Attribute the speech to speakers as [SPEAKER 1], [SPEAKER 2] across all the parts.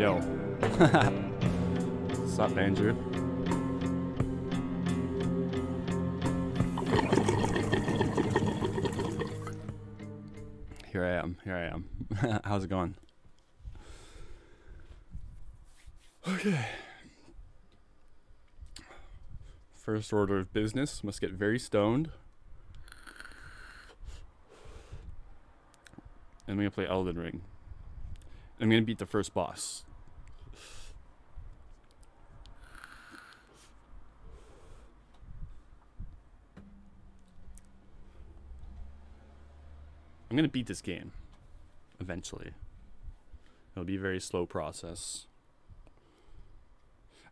[SPEAKER 1] Yo. What's up, Andrew? Here I am. Here I am. How's it going? Okay. First order of business must get very stoned. And I'm gonna play Elden Ring. I'm gonna beat the first boss. I'm gonna beat this game eventually. It'll be a very slow process.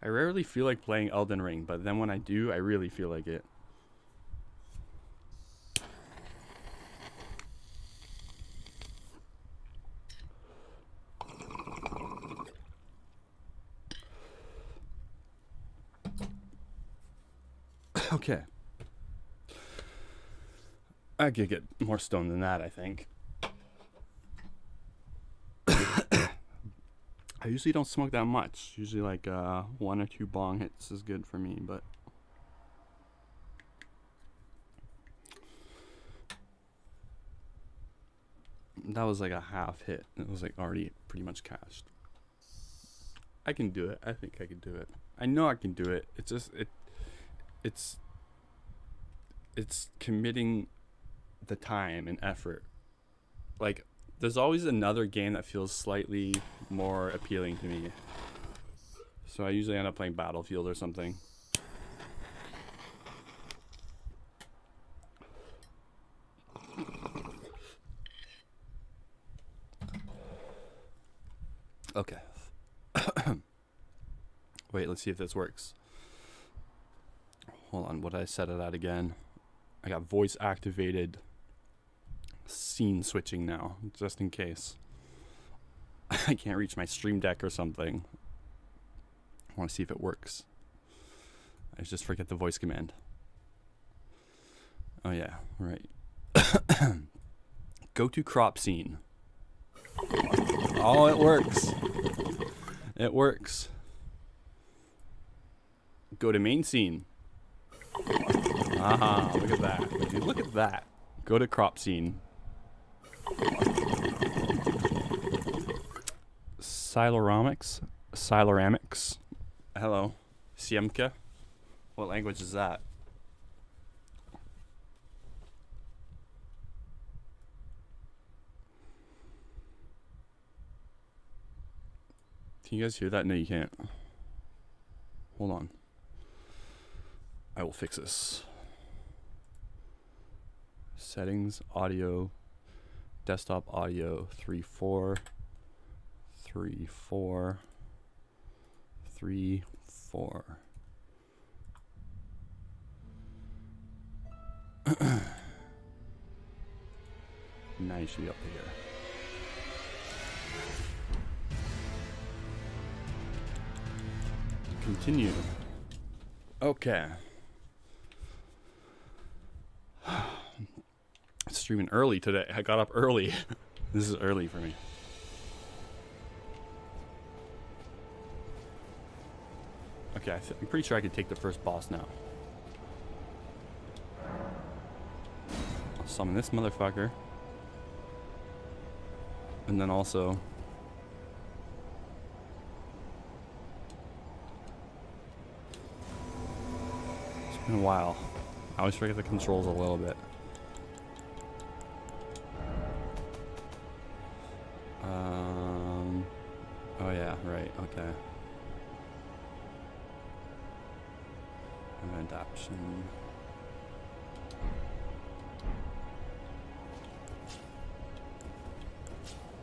[SPEAKER 1] I rarely feel like playing Elden Ring, but then when I do, I really feel like it. okay. I could get more stoned than that, I think. I usually don't smoke that much. Usually like uh, one or two bong hits is good for me, but that was like a half hit. It was like already pretty much cashed. I can do it. I think I can do it. I know I can do it. It's just it it's it's committing the time and effort. Like there's always another game that feels slightly more appealing to me. So I usually end up playing Battlefield or something. Okay. Wait, let's see if this works. Hold on, what did I set it at again? I got voice activated scene switching now, just in case. I can't reach my stream deck or something. I want to see if it works. I just forget the voice command. Oh yeah, right. Go to crop scene. Oh, it works. It works. Go to main scene. Aha, look at that. Look at that. Go to crop scene. Siloramics? Siloramics? Hello. Siemka? What language is that? Can you guys hear that? No, you can't. Hold on. I will fix this. Settings, audio, desktop audio 3 4 3 4 3 4 now you should be up here. Continue. Okay streaming early today. I got up early. this is early for me. Okay, I am pretty sure I could take the first boss now. I'll summon this motherfucker. And then also... It's been a while. I always forget the controls a little bit.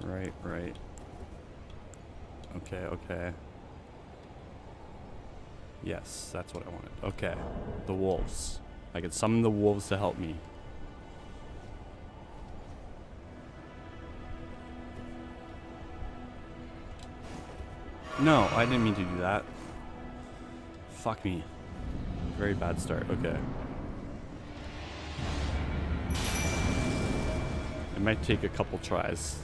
[SPEAKER 1] Right, right. Okay, okay. Yes, that's what I wanted. Okay, the wolves. I can summon the wolves to help me. No, I didn't mean to do that. Fuck me. Very bad start. Okay. It might take a couple tries.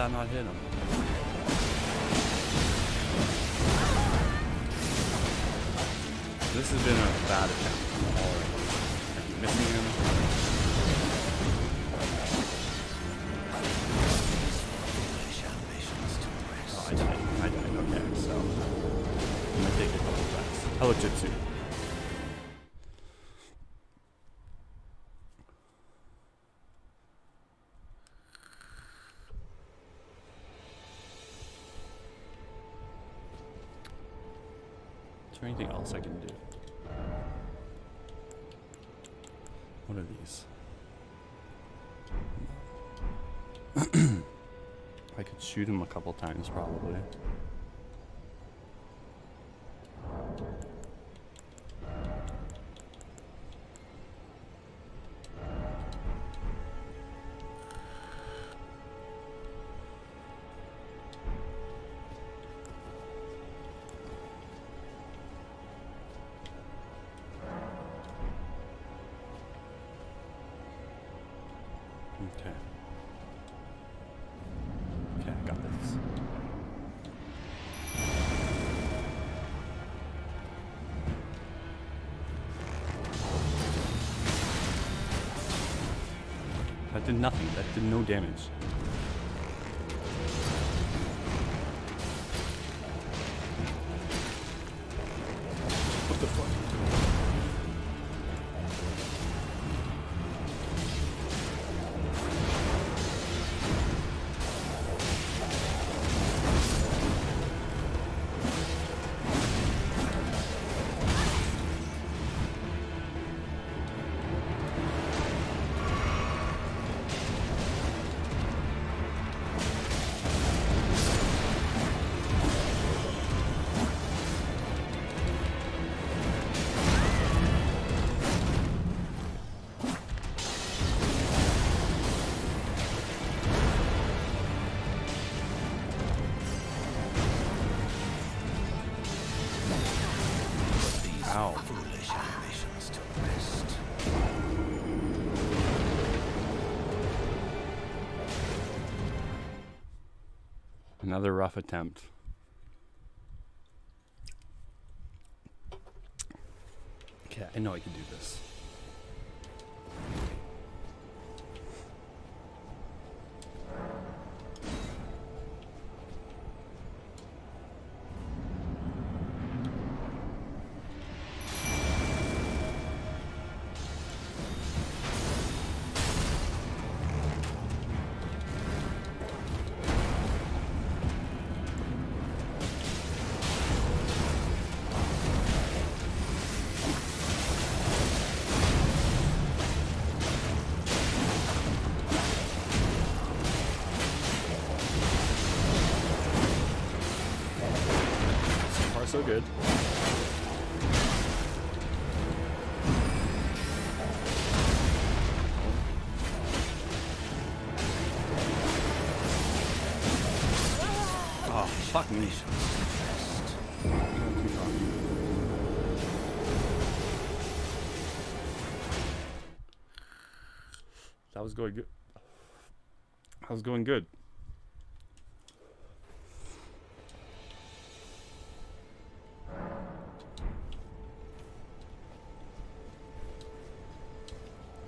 [SPEAKER 1] How did that shoot him a couple times probably. Nothing. That did no damage. Another rough attempt. That was going good. That was going good.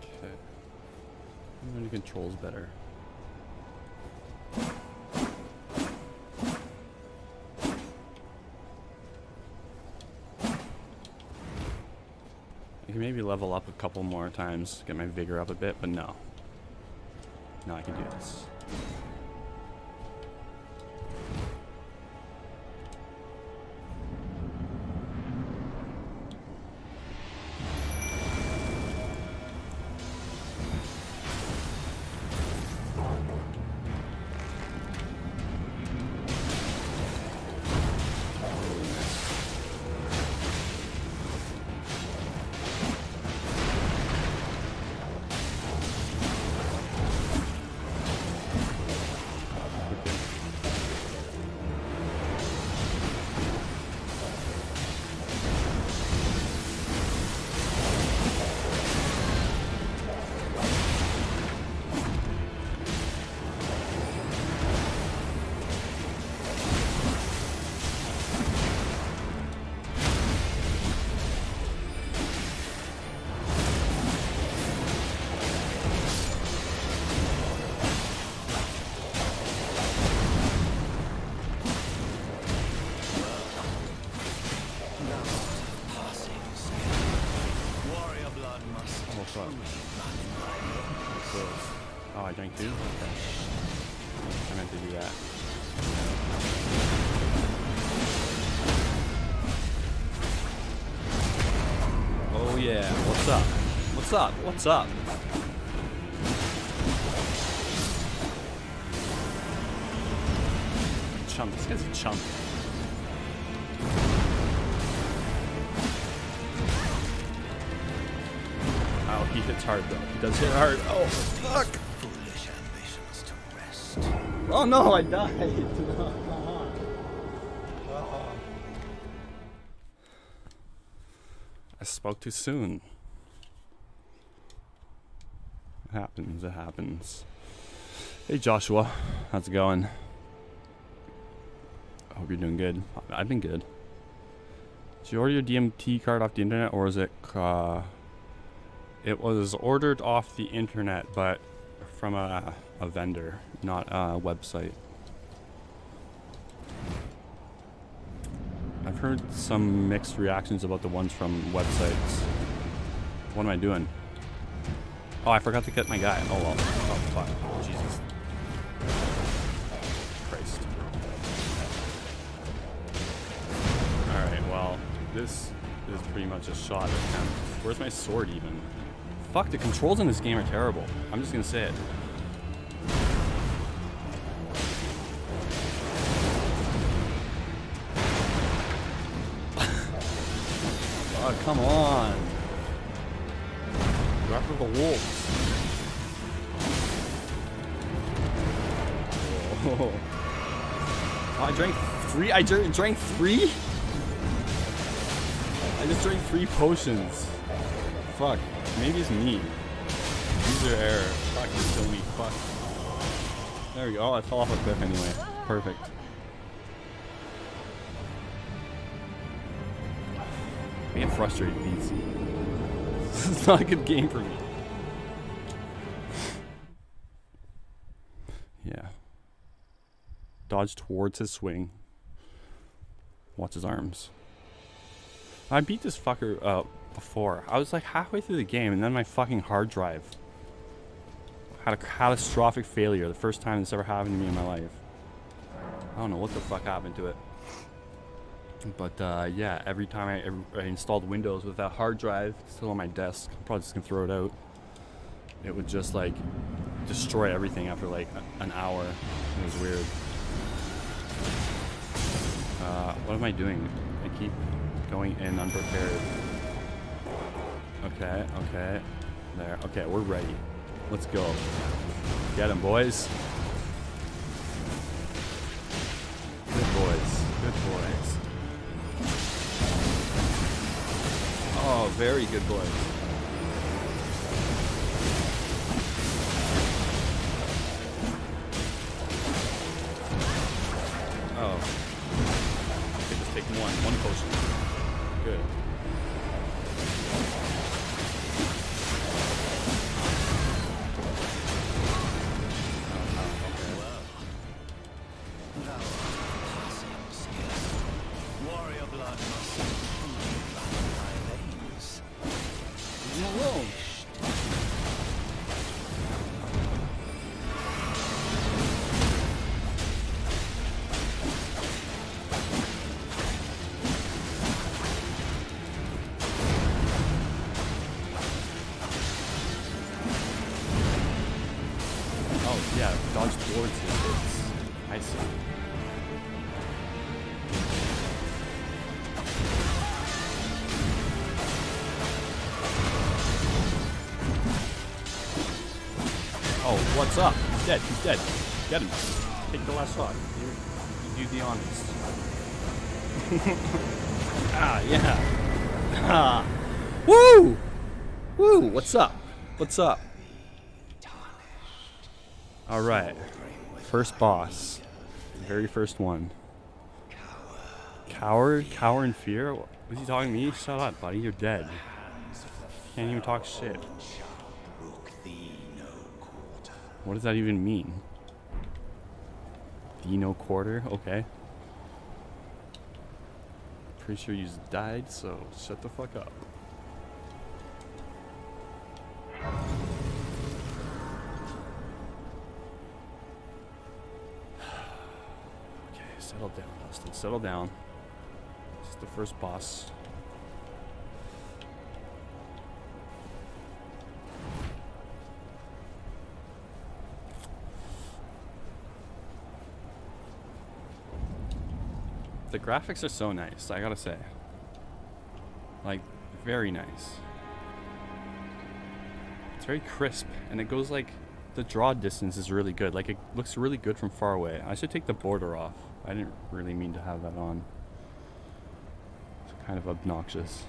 [SPEAKER 1] Okay. Gonna controls better. I can maybe level up a couple more times, get my vigor up a bit, but no. No, I can do this. What's up? What's? Chump, this guy's a chump. Oh, he hits hard though. He does hit hard. Oh, fuck!
[SPEAKER 2] Foolish ambitions to rest.
[SPEAKER 1] Oh no, I died. I spoke too soon. It happens, it happens. Hey Joshua, how's it going? I hope you're doing good. I've been good. Did you order your DMT card off the internet or is it uh, it was ordered off the internet but from a, a vendor, not a website. I've heard some mixed reactions about the ones from websites. What am I doing? Oh, I forgot to get my guy. Oh well. Oh fuck. This is pretty much a shot at him. Where's my sword even? Fuck, the controls in this game are terrible. I'm just gonna say it. Oh, come on. Go after the wolves. Oh. Oh, I drank three. I drank three? I just drank three potions. Fuck. Maybe it's me. User error. Fuck, you kill me. Fuck. There we go. Oh, I fell off a cliff anyway. Perfect. Get frustrated with these. This is not a good game for me. yeah. Dodge towards his swing. Watch his arms. I beat this fucker uh, before. I was like halfway through the game, and then my fucking hard drive had a catastrophic failure. The first time this ever happened to me in my life. I don't know what the fuck happened to it. But uh, yeah, every time I, I installed Windows with that hard drive still on my desk, I'm probably just gonna throw it out. It would just like destroy everything after like an hour. It was weird. Uh, what am I doing? I keep going in unprepared. Okay, okay. There. Okay, we're ready. Let's go. Get him, boys. Good boys. Good boys. Oh, very good boys. Dead. Get him. Take the last shot. You, you do the honors. ah, yeah. Ah. Woo! Woo! What's up? What's up? All right. First boss. Very first one. Coward? Cower in fear? Was he talking to me? Shut up, buddy. You're dead. Can't even talk shit. What does that even mean? Dino quarter? Okay. Pretty sure you just died, so shut the fuck up. okay, settle down, Dustin. Settle down. This is the first boss. The graphics are so nice, I gotta say. Like, very nice. It's very crisp, and it goes like the draw distance is really good. Like it looks really good from far away. I should take the border off. I didn't really mean to have that on. It's kind of obnoxious.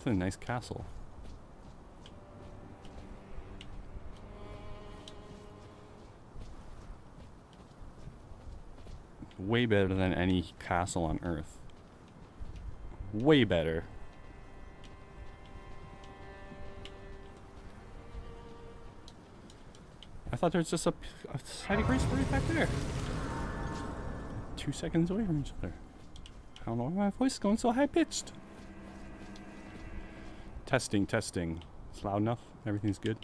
[SPEAKER 1] It's a nice castle. Way better than any castle on Earth. Way better. I thought there was just a, a hiding place right back there. Two seconds away from each other. I don't know why my voice is going so high pitched. Testing, testing. It's loud enough. Everything's good.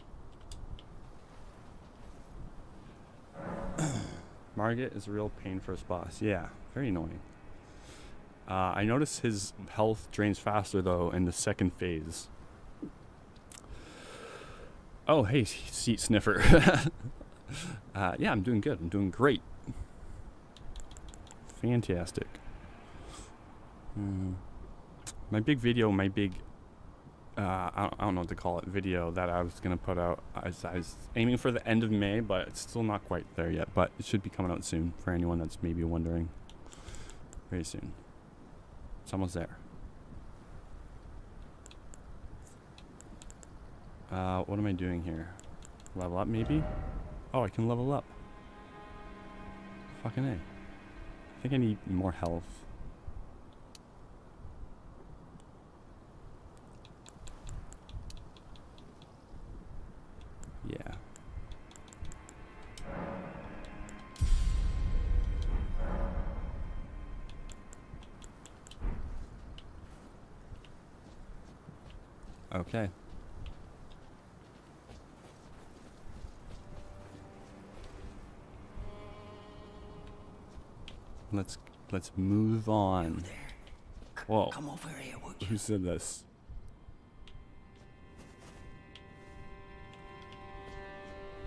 [SPEAKER 1] Margit is a real pain first boss. Yeah, very annoying. Uh, I notice his health drains faster though in the second phase. Oh, hey, seat sniffer. uh, yeah, I'm doing good. I'm doing great. Fantastic. Mm. My big video, my big, uh, I, don't, know what to call it, video that I was going to put out. I was, I was aiming for the end of May, but it's still not quite there yet. But it should be coming out soon for anyone that's maybe wondering. Very soon. It's almost there. Uh, what am I doing here? Level up, maybe? Oh, I can level up. Fucking A. I think I need more health. Okay. Let's let's move on. Whoa.
[SPEAKER 2] Come over here, would you?
[SPEAKER 1] Who said this?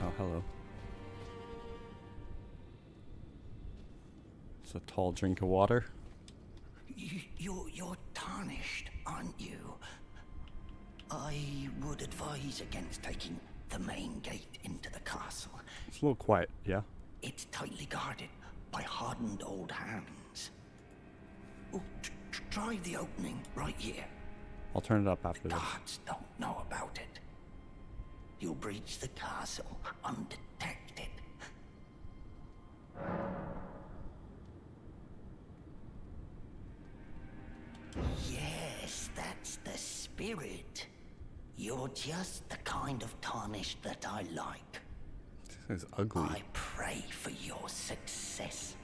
[SPEAKER 1] Oh, hello. It's a tall drink of water.
[SPEAKER 2] You, you're, you're tarnished, aren't you? I would advise against taking the main gate into the castle.
[SPEAKER 1] It's a little quiet, yeah?
[SPEAKER 2] It's tightly guarded by hardened old hands. Oh, tr- tr- try the opening right here.
[SPEAKER 1] I'll turn it up after this.
[SPEAKER 2] Guards don't know about it. You'll breach the castle undetected. Yes, that's the spirit. You're just the kind of tarnished that I like.
[SPEAKER 1] This is ugly.
[SPEAKER 2] I pray for your success.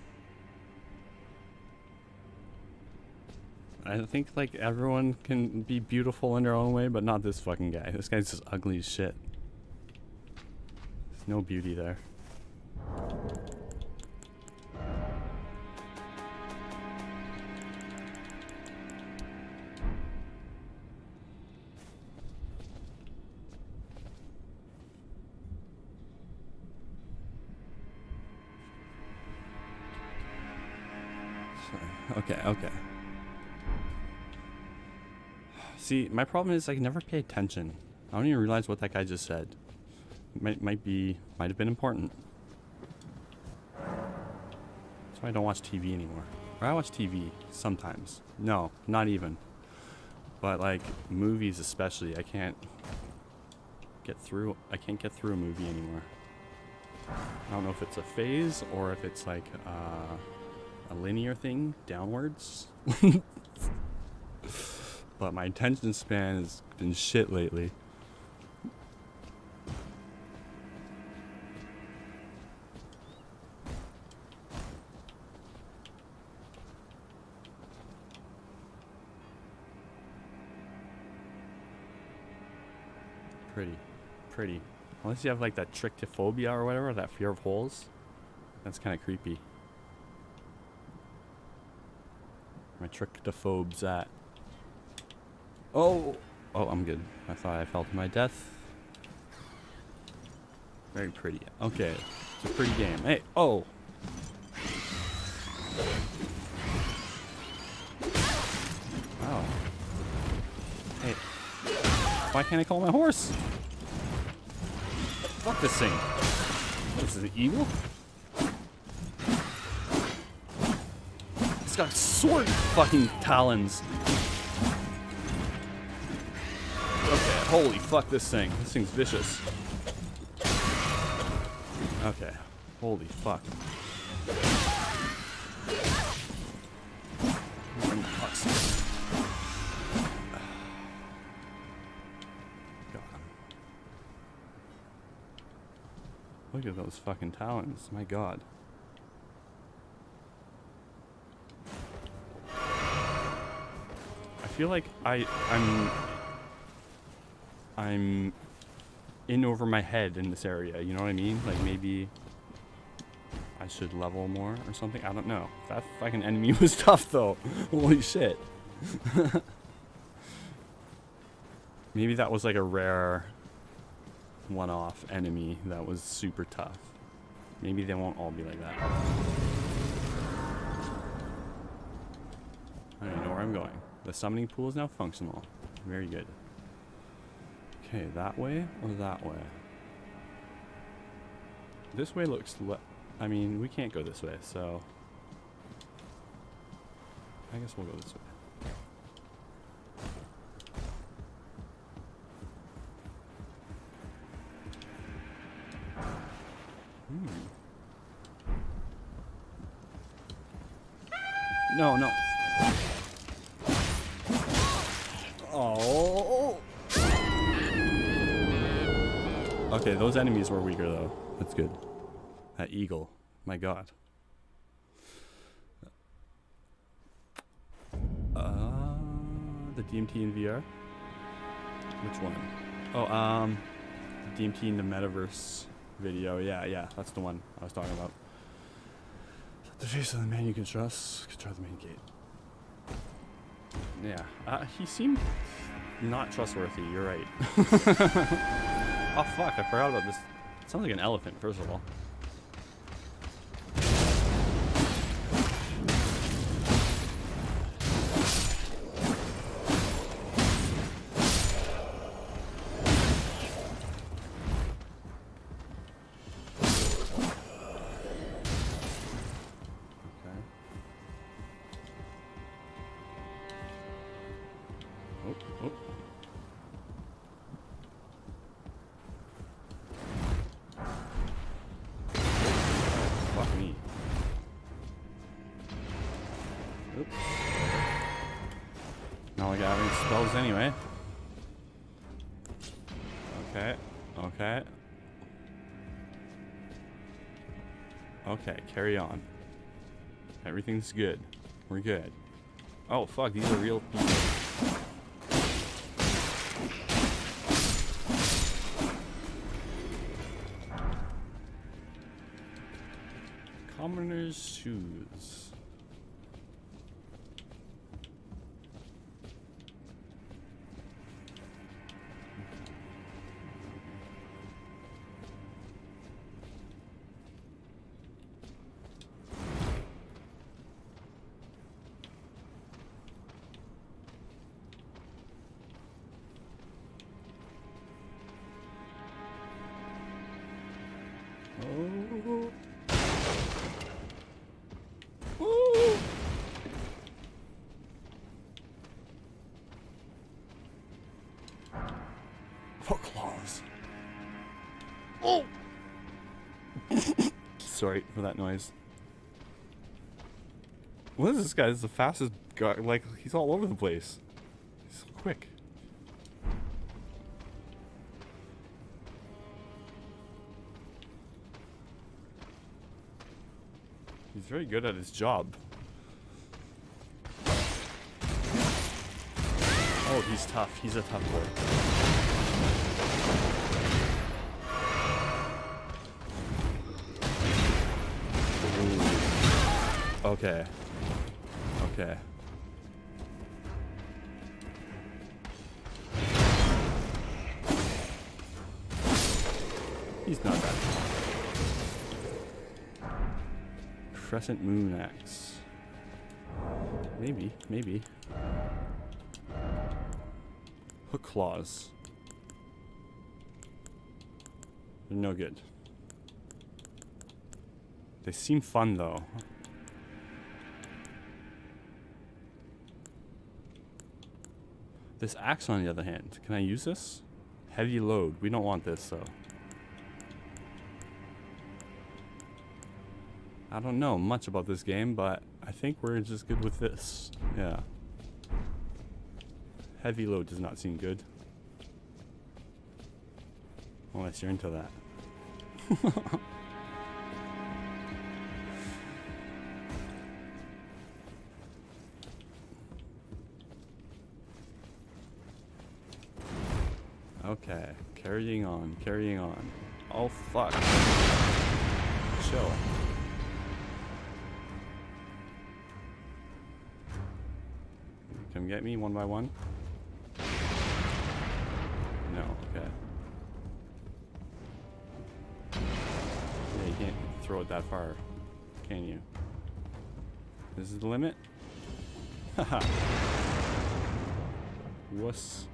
[SPEAKER 1] I think like everyone can be beautiful in their own way, but not this fucking guy. This guy's just ugly as shit. There's no beauty there. See, my problem is I can never pay attention. I don't even realize what that guy just said. Might might be might have been important. That's why I don't watch TV anymore. Or I watch TV sometimes. No, not even. But like movies especially, I can't get through I can't get through a movie anymore. I don't know if it's a phase or if it's like uh, a linear thing downwards. but my attention span has been shit lately. Pretty. Pretty. Unless you have like that trictophobia or whatever, that fear of holes. That's kind of creepy. My trictophobes at Oh! Oh, I'm good. I thought I fell to my death. Very pretty. Okay. It's a pretty game. Hey! Oh! Oh. Hey. Why can't I call my horse? Fuck this thing. This is eagle? It's got sword fucking talons. Holy fuck this thing. This thing's vicious. Okay, holy fuck. Look at those fucking talons. My god. I feel like I I'm I'm in over my head in this area, you know what I mean? Like maybe I should level more or something. I don't know. That fucking enemy was tough though. Holy shit. maybe that was like a rare one-off enemy that was super tough. Maybe they won't all be like that. I don't know where I'm going. The summoning pool is now functional. Very good. Okay, that way or that way? This way looks le- I mean, we can't go this way, so... I guess we'll go this way. Hmm. No, no. Those enemies were weaker though. That's good. That eagle. My god. Uh, the DMT in VR? Which one? Oh, um, the DMT in the metaverse video. Yeah, yeah, that's the one I was talking about. The face of the man you can trust. Control the main gate. Yeah, uh, he seemed not trustworthy. You're right. oh fuck! I forgot about this. It sounds like an elephant. First of all. Spells anyway. Okay. Okay. Okay, carry on. Everything's good. We're good. Oh, fuck, these are real people. Commoner's shoes. Oh. Sorry for that noise. What is this guy? This is the fastest guy. Like, he's all over the place. He's so quick. He's very good at his job. Oh, he's tough. He's a tough boy. Okay. Okay. He's not that. Crescent Moon Axe. Maybe, maybe. Hook claws. They're no good. They seem fun though. This axe on the other hand, can I use this? Heavy load. We don't want this though. I don't know much about this game, but I think we're just good with this. Yeah. Heavy load does not seem good. Unless you're into that. carrying on. Oh fuck. Chill. Come get me one by one? No, okay. Yeah, you can't throw it that far, can you? This is the limit? Haha. Wuss.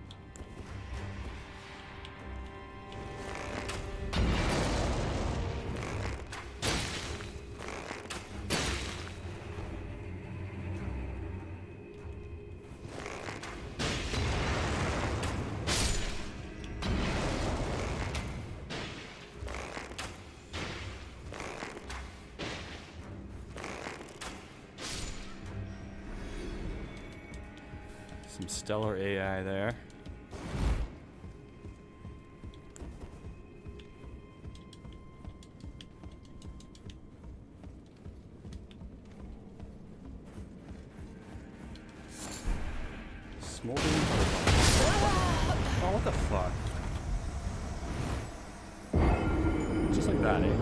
[SPEAKER 1] Stellar AI there. Smoldering Oh, what the fuck? Just like that, eh?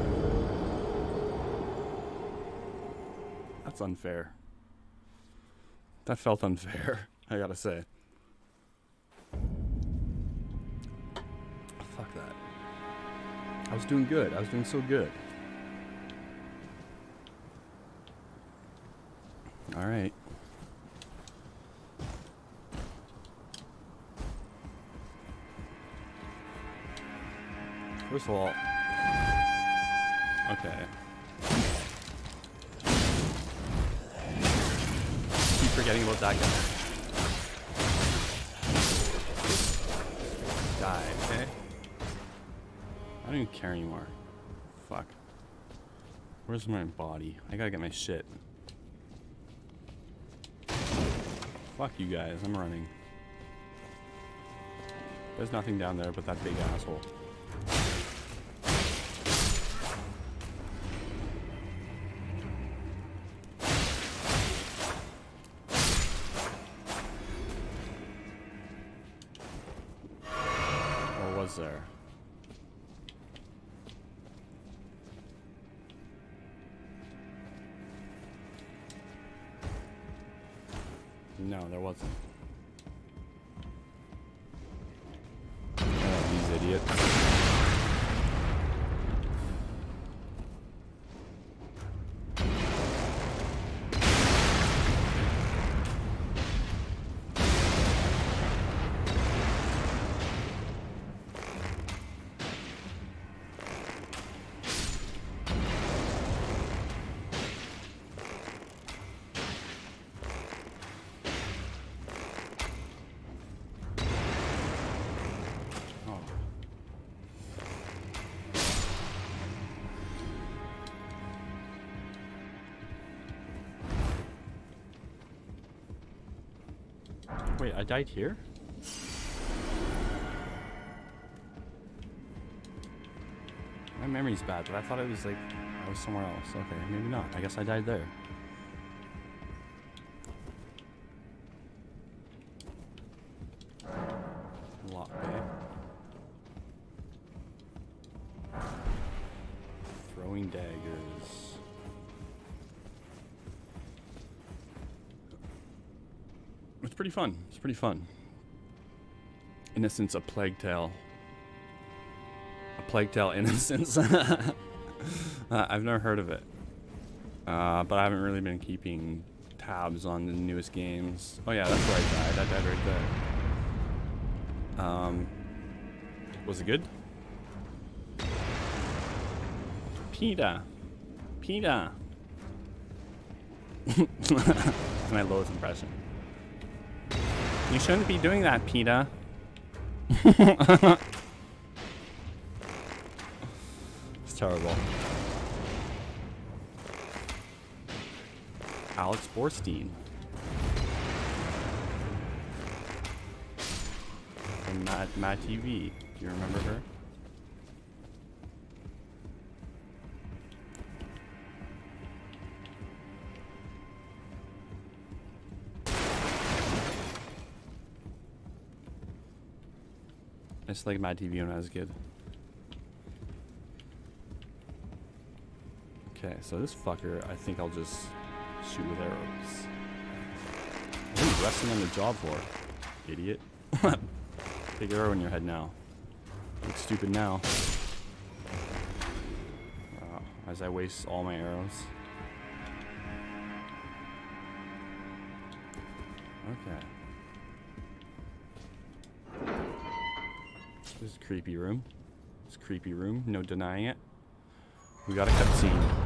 [SPEAKER 1] That's unfair. That felt unfair, I gotta say. Fuck that. I was doing good. I was doing so good. Alright. First of all, okay. Keep forgetting about that guy. Die, okay? I don't even care anymore. Fuck. Where's my body? I gotta get my shit. Fuck you guys, I'm running. There's nothing down there but that big asshole. Wait, I died here? My memory's bad, but I thought it was like I was somewhere else. Okay, maybe not. I guess I died there. Pretty fun. It's pretty fun. Innocence, a plague tale. A plague tale, innocence. uh, I've never heard of it, uh, but I haven't really been keeping tabs on the newest games. Oh yeah, that's where I died. I died right there. Um, was it good? Peta. Peta. That's my Lois impression. You shouldn't be doing that, Peta. it's terrible. Alex Borstein. From Mad, Mad TV. Do you remember her? I just like Mad TV when I was a kid. Okay, so this fucker, I think I'll just shoot with arrows. What are you resting on the job for? Idiot. Big arrow in your head now. Look stupid now. Wow, as I waste all my arrows. Okay. This is a creepy room. It's a creepy room, no denying it. We got a cutscene.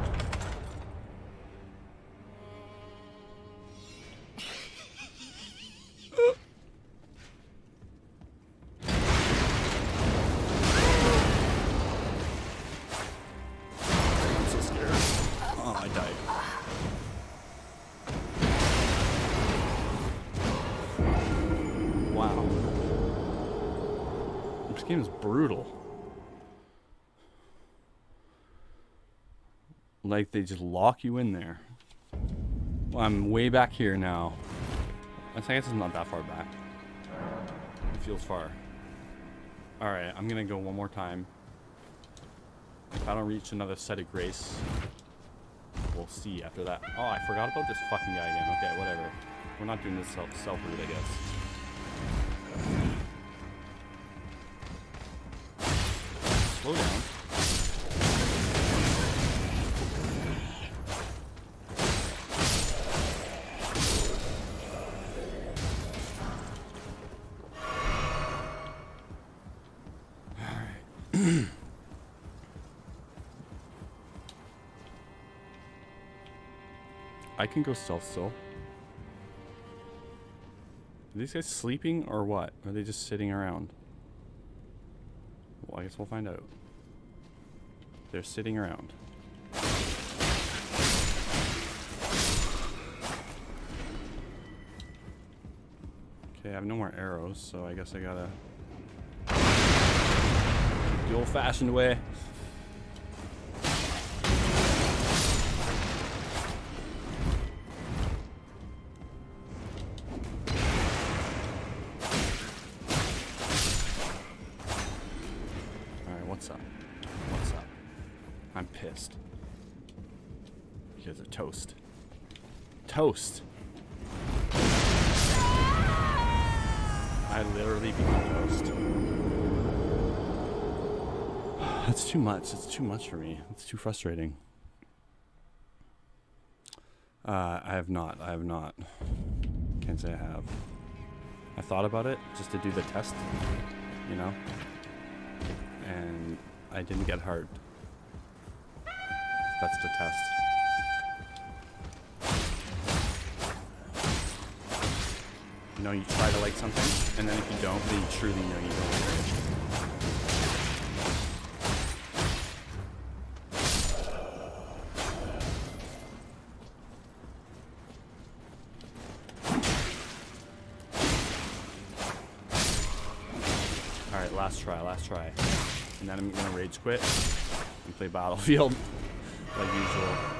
[SPEAKER 1] Like they just lock you in there. Well, I'm way back here now. I guess it's not that far back. It feels far. Alright, I'm gonna go one more time. If I don't reach another set of grace, we'll see after that. Oh, I forgot about this fucking guy again. Okay, whatever. We're not doing this self self route, I guess. Slow down. I can go stealth still. Are these guys sleeping or what? Are they just sitting around? Well, I guess we'll find out. They're sitting around. Okay, I have no more arrows, so I guess I gotta... The old-fashioned way. It's too much for me. It's too frustrating. Uh, I have not. I have not. Can't say I have. I thought about it just to do the test, you know? and I didn't get hurt. That's the test. You know, you try to like something, and then if you don't, then you truly know you don't like it. Quit and play Battlefield like usual.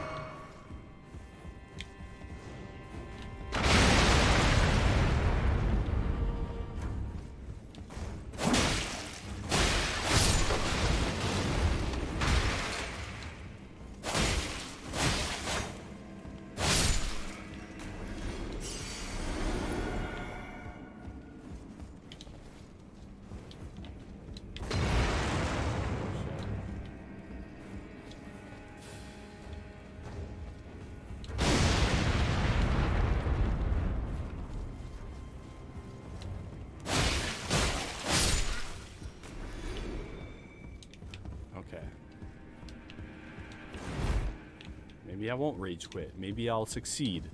[SPEAKER 1] I won't rage quit. Maybe I'll succeed.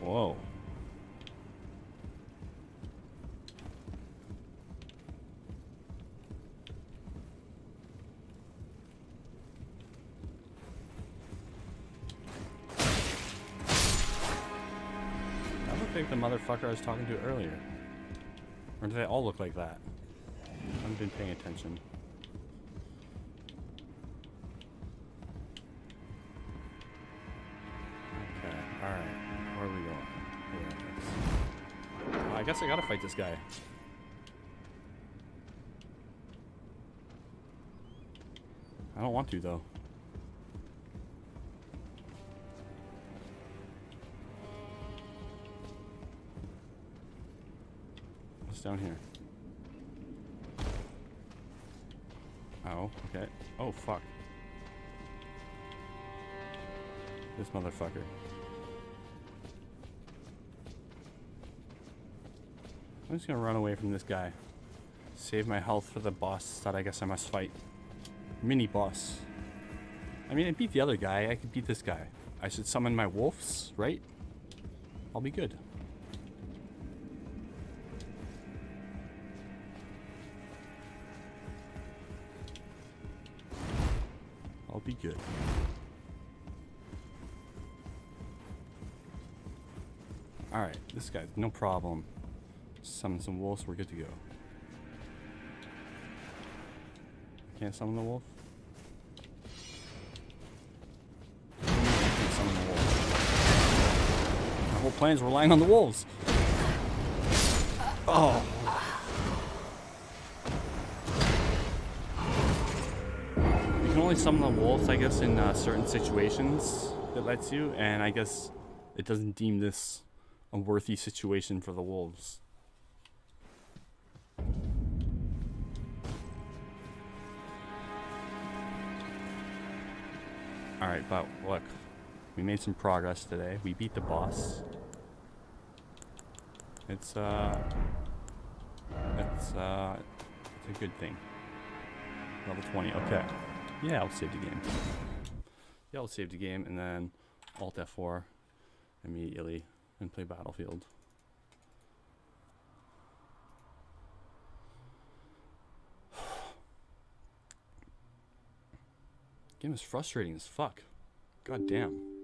[SPEAKER 1] Whoa. That looked like the motherfucker I was talking to earlier. Or do they all look like that? I haven't been paying attention. Okay, alright. Where are we going? I guess I gotta fight this guy. I don't want to, though. Down here? Oh, okay. Oh, fuck. This motherfucker. I'm just gonna run away from this guy. Save my health for the boss that I guess I must fight. Mini boss. I mean, I beat the other guy. I could beat this guy. I should summon my wolves, right? I'll be good. Guy's no problem. Summon some wolves, we're good to go. Can't summon the wolf? Can't summon the wolf. My whole plan's relying on the wolves. Oh. You can only summon the wolves, I guess, in uh, certain situations that lets you, and I guess it doesn't deem this a worthy situation for the wolves. Alright, but look, we made some progress today. We beat the boss. It's, uh, it's, uh, it's a good thing. Level 20, okay. Yeah, I'll save the game. Yeah, I'll save the game and then Alt F4 immediately and play Battlefield. Game is frustrating as fuck. God damn.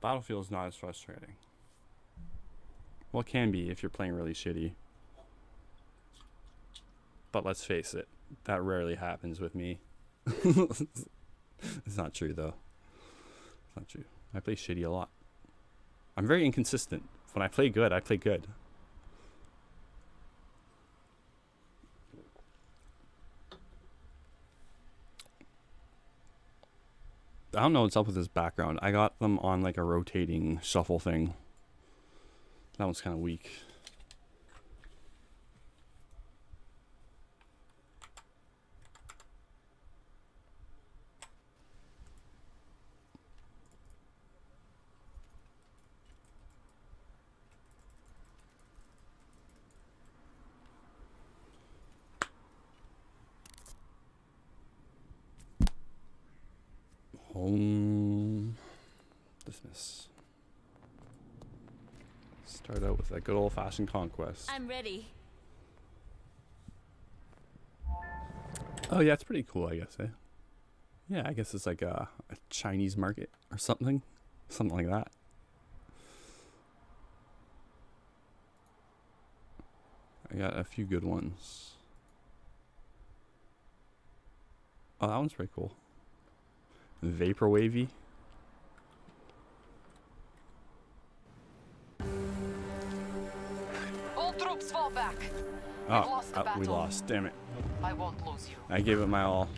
[SPEAKER 1] Battlefield is not as frustrating. Well, it can be if you're playing really shitty. But let's face it, that rarely happens with me. it's not true, though. It's not true. I play shitty a lot. I'm very inconsistent. When I play good, I play good. I don't know what's up with this background. I got them on like a rotating shuffle thing. That one's kind of weak. Home. Dismiss. Start out with a good old fashioned conquest.
[SPEAKER 3] I'm ready.
[SPEAKER 1] Oh yeah, it's pretty cool, I guess. Eh? Yeah, I guess it's like a, a Chinese market or something, something like that. I got a few good ones. Oh, that one's pretty cool. Vapor wavy. Oh,
[SPEAKER 4] lost the
[SPEAKER 1] uh, we lost. Damn it.
[SPEAKER 4] I won't lose you.
[SPEAKER 1] I gave it my all.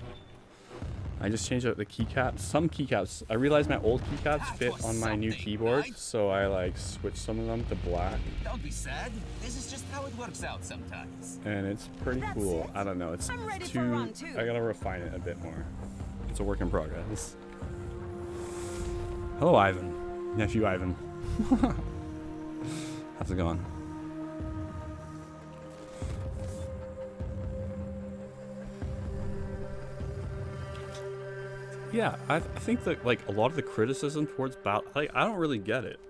[SPEAKER 1] I just changed out the keycaps. Some keycaps. I realized my old keycaps fit on my new keyboard,
[SPEAKER 5] right?
[SPEAKER 1] so I like switched some of them to black,
[SPEAKER 5] Don't be sad. This is just how it works out sometimes.
[SPEAKER 1] and it's pretty
[SPEAKER 3] That's
[SPEAKER 1] cool.
[SPEAKER 3] it.
[SPEAKER 1] I don't know. It's
[SPEAKER 3] for
[SPEAKER 1] too. I gotta refine it a bit more. It's a work in progress. Hello, Ivan. Nephew Ivan. How's it going? Yeah, I, I think that like a lot of the criticism towards Battle, like I don't really get it.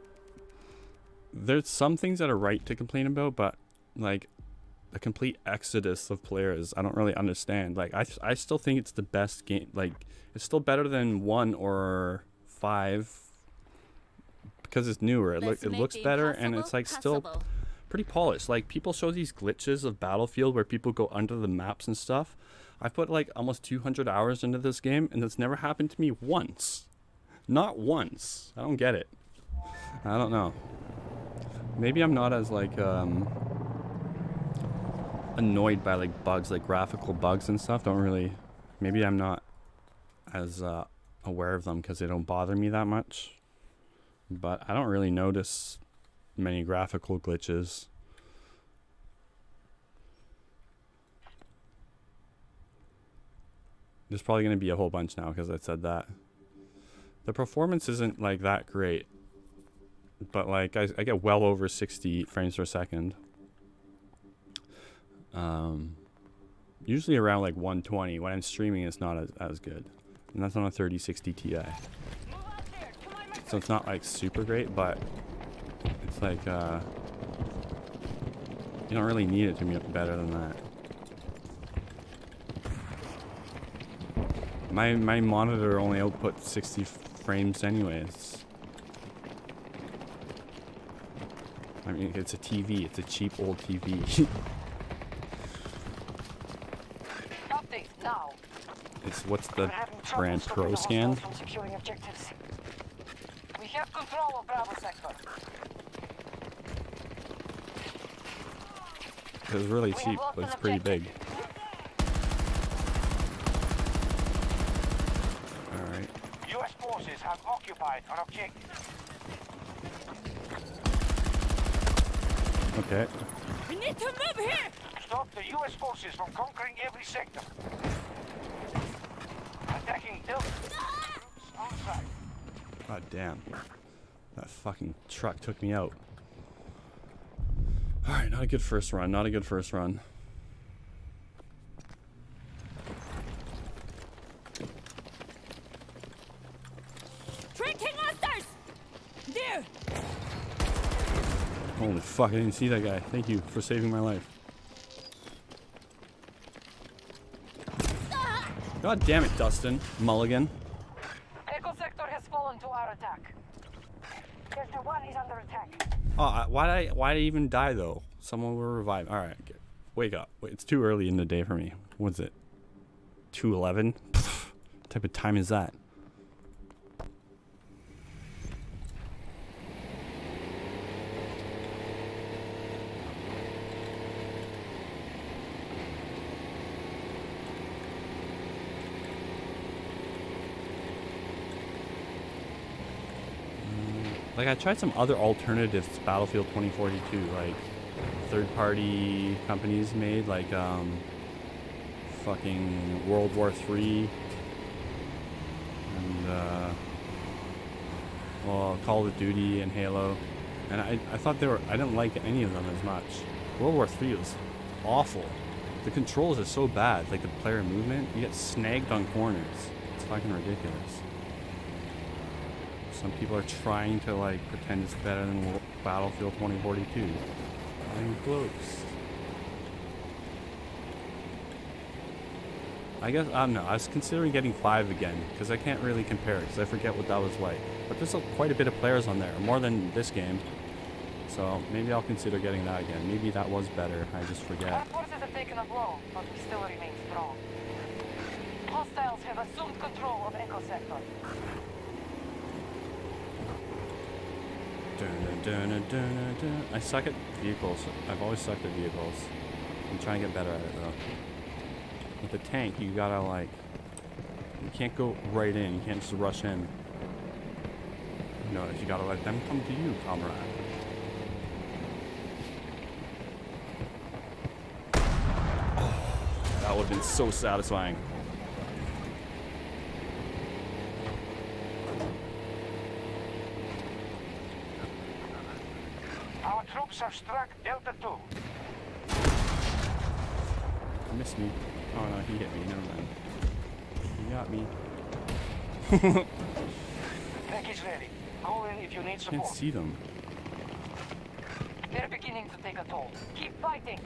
[SPEAKER 1] There's some things that are right to complain about, but like a complete exodus of players, I don't really understand. Like I, I still think it's the best game. Like it's still better than one or five because it's newer. It,
[SPEAKER 3] Let's
[SPEAKER 1] it looks
[SPEAKER 3] the
[SPEAKER 1] better and it's like still pretty polished. Like people show these glitches of Battlefield where people go under the maps and stuff. I put like almost 200 hours into this game and it's never happened to me once. Not once. I don't get it. I don't know. Maybe I'm not as like um annoyed by like bugs like graphical bugs and stuff. Don't really maybe I'm not as uh aware of them because they don't bother me that much. But I don't really notice many graphical glitches. There's probably going to be a whole bunch now because I said that. The performance isn't like that great. But like I, I get well over 60 frames per second. Um, usually around like 120. When I'm streaming, it's not as, as good. And that's on a 3060 Ti. So it's not like super great, but it's like uh, you don't really need it to be better than that. My my monitor only outputs 60 frames anyways. I mean, it's a TV. It's a cheap old TV.
[SPEAKER 4] Update now.
[SPEAKER 1] it's what's the brand ProScan?
[SPEAKER 4] hostiles from securing objectives. We have control of Bravo sector.
[SPEAKER 1] It was really cheap, but it's pretty big.
[SPEAKER 4] objective.
[SPEAKER 1] All right.
[SPEAKER 6] U.S. forces have occupied an objective.
[SPEAKER 1] Okay.
[SPEAKER 3] We need to move here!
[SPEAKER 6] Stop the U.S. forces from conquering every sector. Attacking Delta. Troops on site.
[SPEAKER 1] God damn. That fucking truck took me out. Alright, not a good first run. Not a good first run.
[SPEAKER 3] Tracking monsters! There!
[SPEAKER 1] Holy fuck, I didn't see that guy. Thank you for saving my life. God damn it, Dustin. Mulligan.
[SPEAKER 4] Echo sector has fallen to our attack. Delta 1 is under attack.
[SPEAKER 1] Oh, why did I why did I even die though? Someone will revive. All right, wake up. Wait, it's too early in the day for me. What's it? Two eleven. What type of time is that? Like I tried some other alternatives to Battlefield 2042, like third-party companies made, like um, fucking World War Three, and uh, well, Call of Duty and Halo, and I, I thought they were I didn't like any of them as much. World War Three was awful. The controls are so bad, like the player movement, you get snagged on corners. It's fucking ridiculous. Some people are trying to like pretend it's better than Battlefield 2042. I'm close. I guess I don't know. I was considering getting five again because I can't really compare because I forget what that was like. But there's a, quite a bit of players on there, more than this game. So maybe I'll consider getting that again. Maybe that was better. I just forget.
[SPEAKER 4] Our forces have taken a blow, but we still remain strong. Hostiles have assumed control of Echo sector.
[SPEAKER 1] I suck at vehicles. I've always sucked at vehicles. I'm trying to get better at it though. With the tank, you gotta like, you can't go right in. You can't just rush in. You know, you gotta let them come to you, comrade. That would have been so satisfying.
[SPEAKER 6] troops have struck Delta 2.
[SPEAKER 1] You missed me. Oh no, he hit me. Never mind. He got me.
[SPEAKER 6] Package ready. Call in if you need
[SPEAKER 1] Can't see them.
[SPEAKER 4] They're beginning to take a toll. Keep fighting.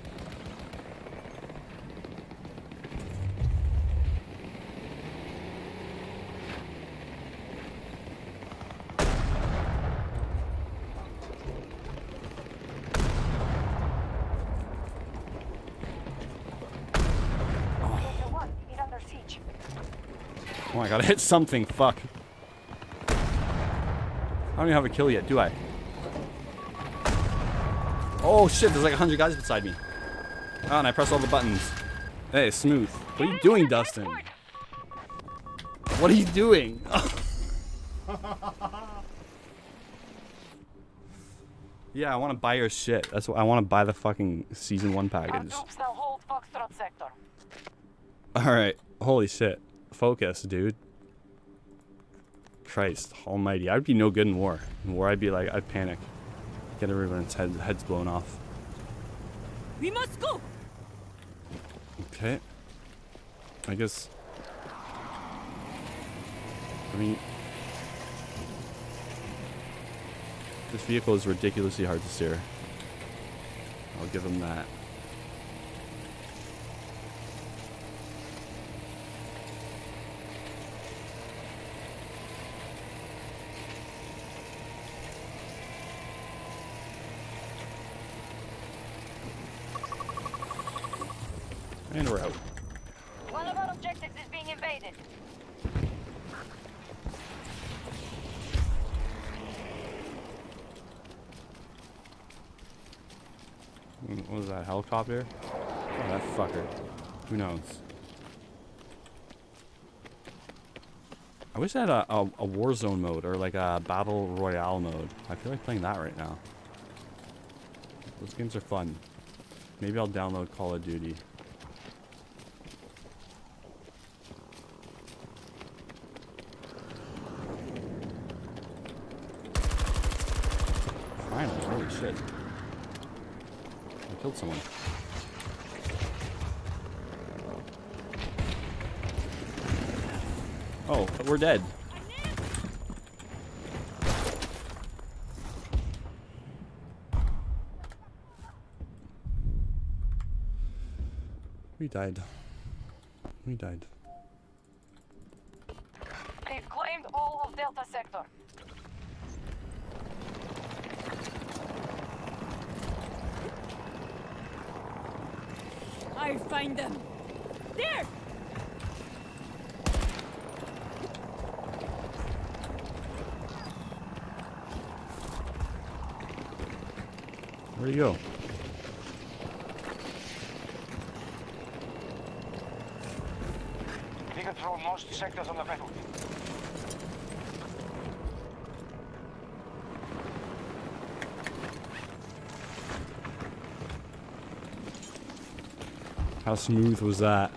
[SPEAKER 4] Delta 1 is under siege.
[SPEAKER 1] Oh, I gotta hit something. Fuck. I don't even have a kill yet, do I? Oh shit, there's like a hundred guys beside me. Oh, and I press all the buttons. Hey, smooth. What are you doing, Dustin? What are you doing? yeah, I want to buy your shit. That's what I want to buy the fucking season one package.
[SPEAKER 4] troops now hold Foxtrot sector.
[SPEAKER 1] All right. Holy shit. Focus, dude. Christ almighty. I'd be no good in war. In war, I'd be like, I'd panic. Get everyone's head, heads blown off.
[SPEAKER 3] We must go.
[SPEAKER 1] Okay. I guess. I mean. This vehicle is ridiculously hard to steer. I'll give him that. And we're out.
[SPEAKER 4] One of our objectives is being invaded.
[SPEAKER 1] Mm, What was that, helicopter? Oh, that fucker. Who knows? I wish I had a, a, a Warzone mode or like a Battle Royale mode. I feel like playing that right now. Those games are fun. Maybe I'll download Call of Duty. Finally, holy shit. I killed someone. Oh, we're dead. We died. We died.
[SPEAKER 4] They've claimed all of Delta sector.
[SPEAKER 3] I'll find them. There.
[SPEAKER 1] Where'd he go?
[SPEAKER 6] We control most sectors on the battlefield.
[SPEAKER 1] How smooth was that?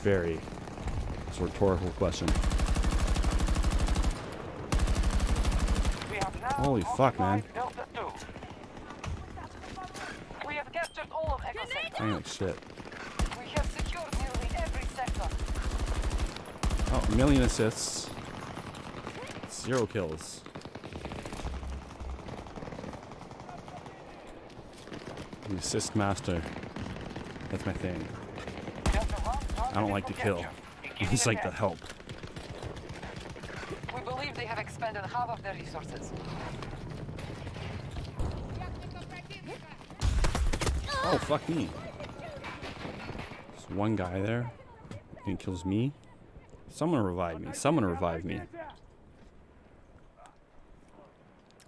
[SPEAKER 1] Very. It's a rhetorical question. Holy fuck, man.
[SPEAKER 6] occupied Delta 2.
[SPEAKER 4] We have captured all of Echo sector.
[SPEAKER 1] Dang shit. Oh, million assists. Zero kills. Assist master. That's my thing. I don't like to kill.
[SPEAKER 6] capture.
[SPEAKER 1] I
[SPEAKER 6] Beginning
[SPEAKER 1] just like to
[SPEAKER 6] attack.
[SPEAKER 1] help.
[SPEAKER 4] We believe they have expended half of their resources.
[SPEAKER 1] Oh, fuck me. There's one guy there. And he kills me. Someone revive me. Someone revive me.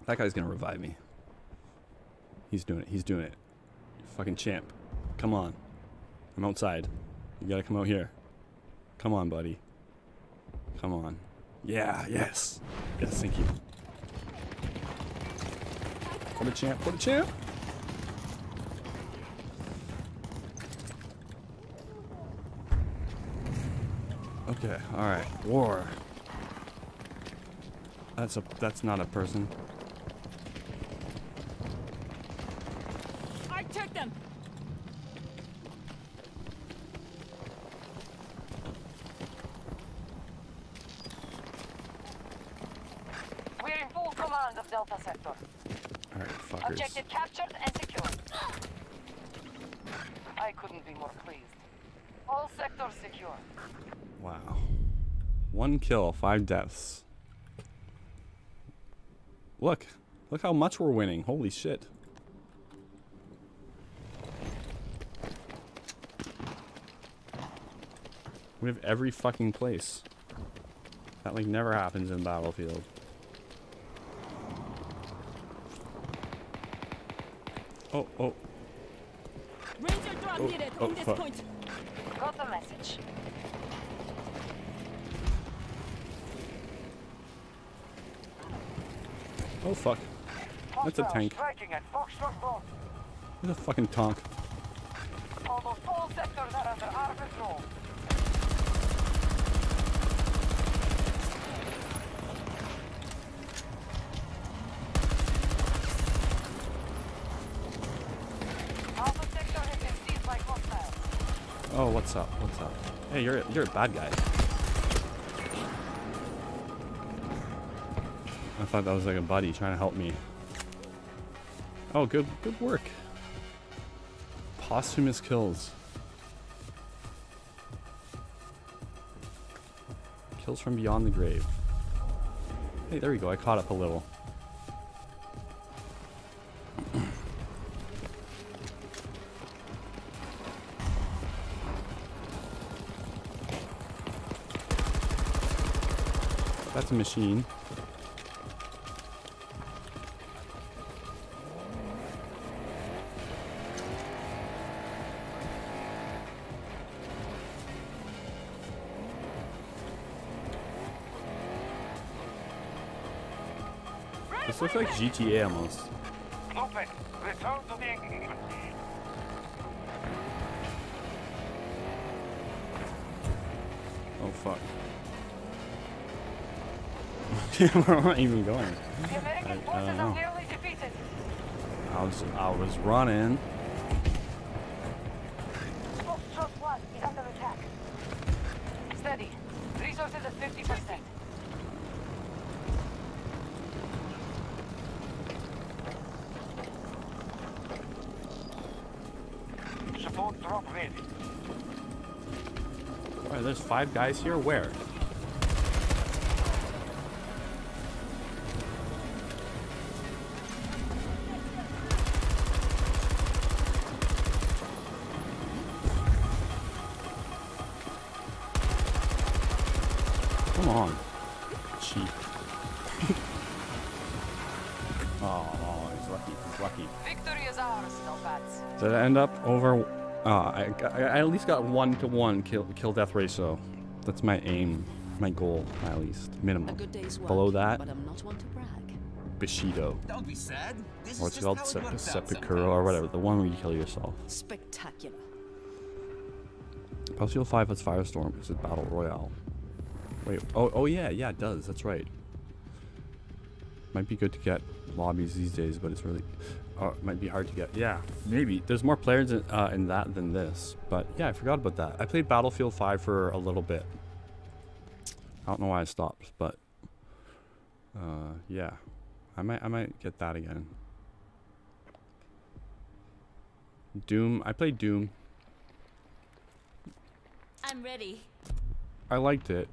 [SPEAKER 1] That guy's gonna revive me. He's doing it. He's doing it. Fucking champ. Come on. I'm outside. You gotta come out here. Come on, buddy. Come on. Yeah, yes. Yes, thank you. What a champ. What a champ. Okay, alright. War. That's a that's not a person.
[SPEAKER 4] Delta sector.
[SPEAKER 1] Alright, fuckers.
[SPEAKER 4] Objective captured and secured. I couldn't be more pleased. All sectors secure.
[SPEAKER 1] Wow. One kill, five deaths. Look. Look how much we're winning. Holy shit. We have every fucking place. That like never happens in Battlefield. Oh, oh,
[SPEAKER 3] Ranger drop
[SPEAKER 1] Oh,
[SPEAKER 3] needed
[SPEAKER 1] oh,
[SPEAKER 3] on this
[SPEAKER 1] fuck.
[SPEAKER 3] point.
[SPEAKER 4] Got the message.
[SPEAKER 1] Oh fuck. That's a tank.
[SPEAKER 6] Striking at Foxtrot Boat.
[SPEAKER 1] There's a fucking tank.
[SPEAKER 4] Almost all sectors are under our control. Alpha sector has been seized by hostiles.
[SPEAKER 1] Oh, what's up? What's up? Hey, you're a, you're a bad guy. Thought that was like a buddy trying to help me. Oh, good good work. Posthumous kills. Kills from beyond the grave. Hey, there we go. I caught up a little. That's a machine. Looks like GTA almost.
[SPEAKER 6] Return to the...
[SPEAKER 1] Oh fuck. Where am I even going?
[SPEAKER 4] The American
[SPEAKER 1] I-
[SPEAKER 4] forces are nearly defeated.
[SPEAKER 1] I was I was running.
[SPEAKER 4] Foxtrot 1 is under attack. Steady. Resources at 50%.
[SPEAKER 6] Support drop ready.
[SPEAKER 1] Alright, there's five guys here. Where? Come on. Cheap. oh, he's lucky. He's lucky.
[SPEAKER 4] Victory is ours.
[SPEAKER 1] Did I end up over? Uh, I, I, I at least got one to one kill kill death ratio. That's my aim, my goal at least,
[SPEAKER 7] A
[SPEAKER 1] minimum.
[SPEAKER 7] good day's work,
[SPEAKER 1] Below that,
[SPEAKER 7] but I'm not one to brag.
[SPEAKER 1] Bushido,
[SPEAKER 5] Don't be sad. This
[SPEAKER 1] or it's called
[SPEAKER 5] how it
[SPEAKER 1] Sep- Seppuku or whatever, the one where you kill yourself.
[SPEAKER 7] Spectacular.
[SPEAKER 1] Battlefield 5 has Firestorm. Is it Battle Royale? Wait, oh, oh yeah, yeah, it does. That's right. Might be good to get lobbies these days, but it's really, it might be hard to get. Yeah, maybe. There's more players in, uh, in that than this. But yeah, I forgot about that. I played Battlefield 5 for a little bit. I don't know why I stopped, but uh, yeah, I might, I might get that again. Doom. I played Doom.
[SPEAKER 3] I'm ready.
[SPEAKER 1] I liked it,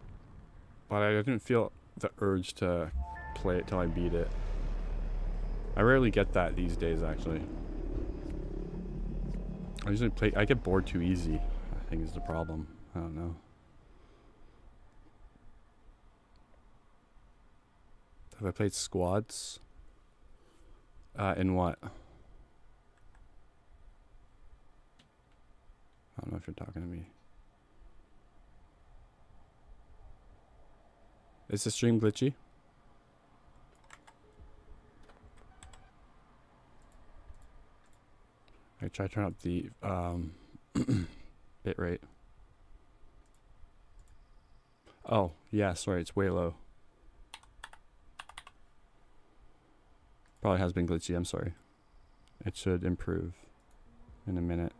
[SPEAKER 1] but I didn't feel the urge to play it till I beat it. I rarely get that these days, actually. I usually play. I get bored too easy. I think is the problem. I don't know. Have I played squads? Uh, in what? I don't know if you're talking to me. Is the stream glitchy? I try to turn up the um, bit rate. Oh, yeah, sorry, it's way low. Probably has been glitchy, I'm sorry. It should improve in a minute.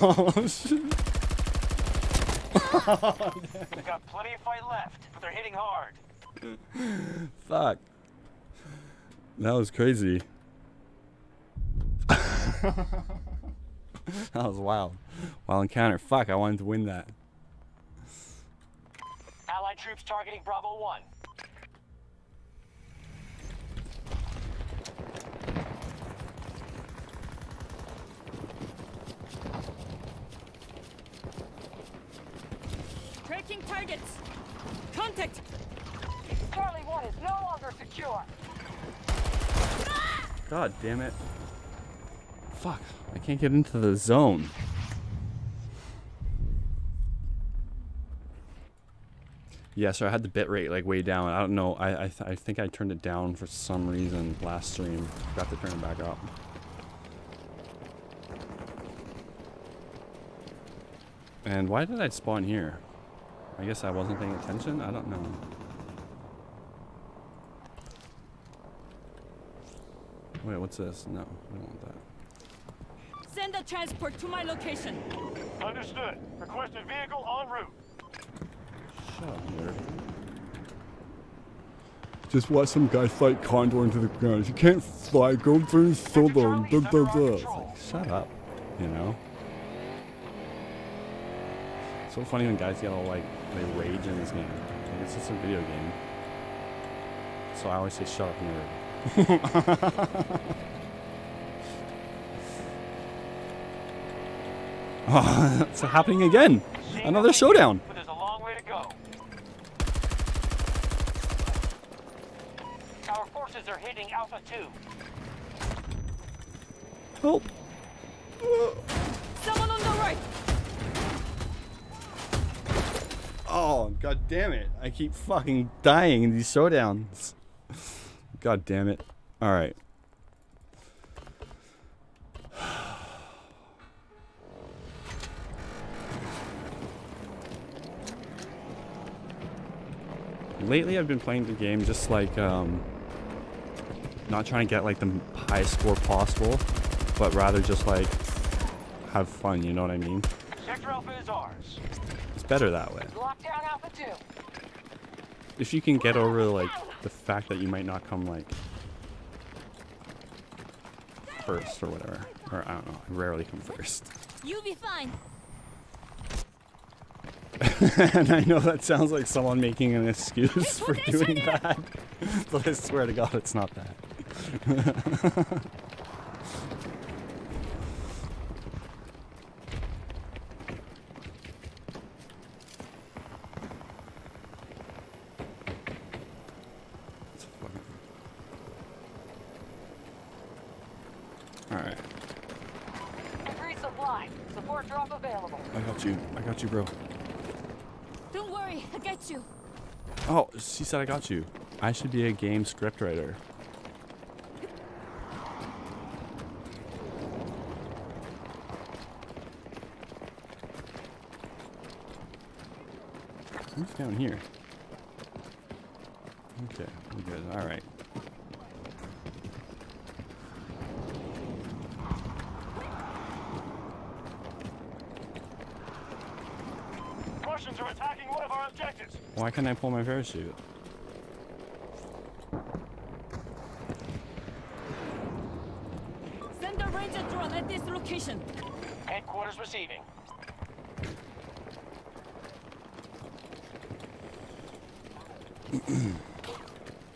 [SPEAKER 1] Oh, shit.
[SPEAKER 6] We've got plenty of fight left, but they're hitting hard.
[SPEAKER 1] Fuck. That was crazy. that was wild. Wild encounter. Fuck, I wanted to win that.
[SPEAKER 6] Allied troops targeting Bravo 1.
[SPEAKER 3] Tracking targets. Contact.
[SPEAKER 4] Charlie 1 is no longer secure.
[SPEAKER 1] God damn it. Fuck, I can't get into the zone. Yeah, so I had the bit rate like way down. I don't know. I I, th- I think I turned it down for some reason last stream. Got to turn it back up. And why did I spawn here? I guess I wasn't paying attention. I don't know. Wait, what's this? No, I don't want that.
[SPEAKER 3] Send a transport to my location.
[SPEAKER 6] Understood. Requested vehicle en route.
[SPEAKER 1] Shut up, nerd. Just watch some guy fight Condor into the ground. If you can't fly, go through solo.
[SPEAKER 6] Charlie is under our
[SPEAKER 1] It's
[SPEAKER 6] control.
[SPEAKER 1] like, shut up. You know? So funny when guys get all like, they rage in this game. Like, it's just a video game. So I always say, shut up, nerd. oh, it's happening again. Another showdown.
[SPEAKER 6] yet, But there's a long way to go. Our forces are hitting Alpha 2.
[SPEAKER 1] Help. Oh, god damn it. I keep fucking dying in these showdowns. God damn it. Alright. Lately I've been playing the game just like um not trying to get like the highest score possible, but rather just like have fun, you know what I mean?
[SPEAKER 6] Sector Alpha is ours.
[SPEAKER 1] Better that way.
[SPEAKER 4] Lock down Alpha 2.
[SPEAKER 1] if you can get over like the fact that you might not come like first or whatever or i don't know i rarely come first
[SPEAKER 3] You'll be fine.
[SPEAKER 1] and i know that sounds like someone making an excuse for doing that but i swear to god it's not that It's fucking- all right
[SPEAKER 4] Free supply. Support drop available.
[SPEAKER 1] i got you i got you bro
[SPEAKER 3] Don't worry, I got you.
[SPEAKER 1] Oh, she said I got you. I should be a game scriptwriter. Who's down here? Okay, we're good. All right.
[SPEAKER 6] Russians are attacking one of our objectives.
[SPEAKER 1] Why can't I pull my parachute?
[SPEAKER 3] Send a ranger drone at this location.
[SPEAKER 6] Headquarters receiving.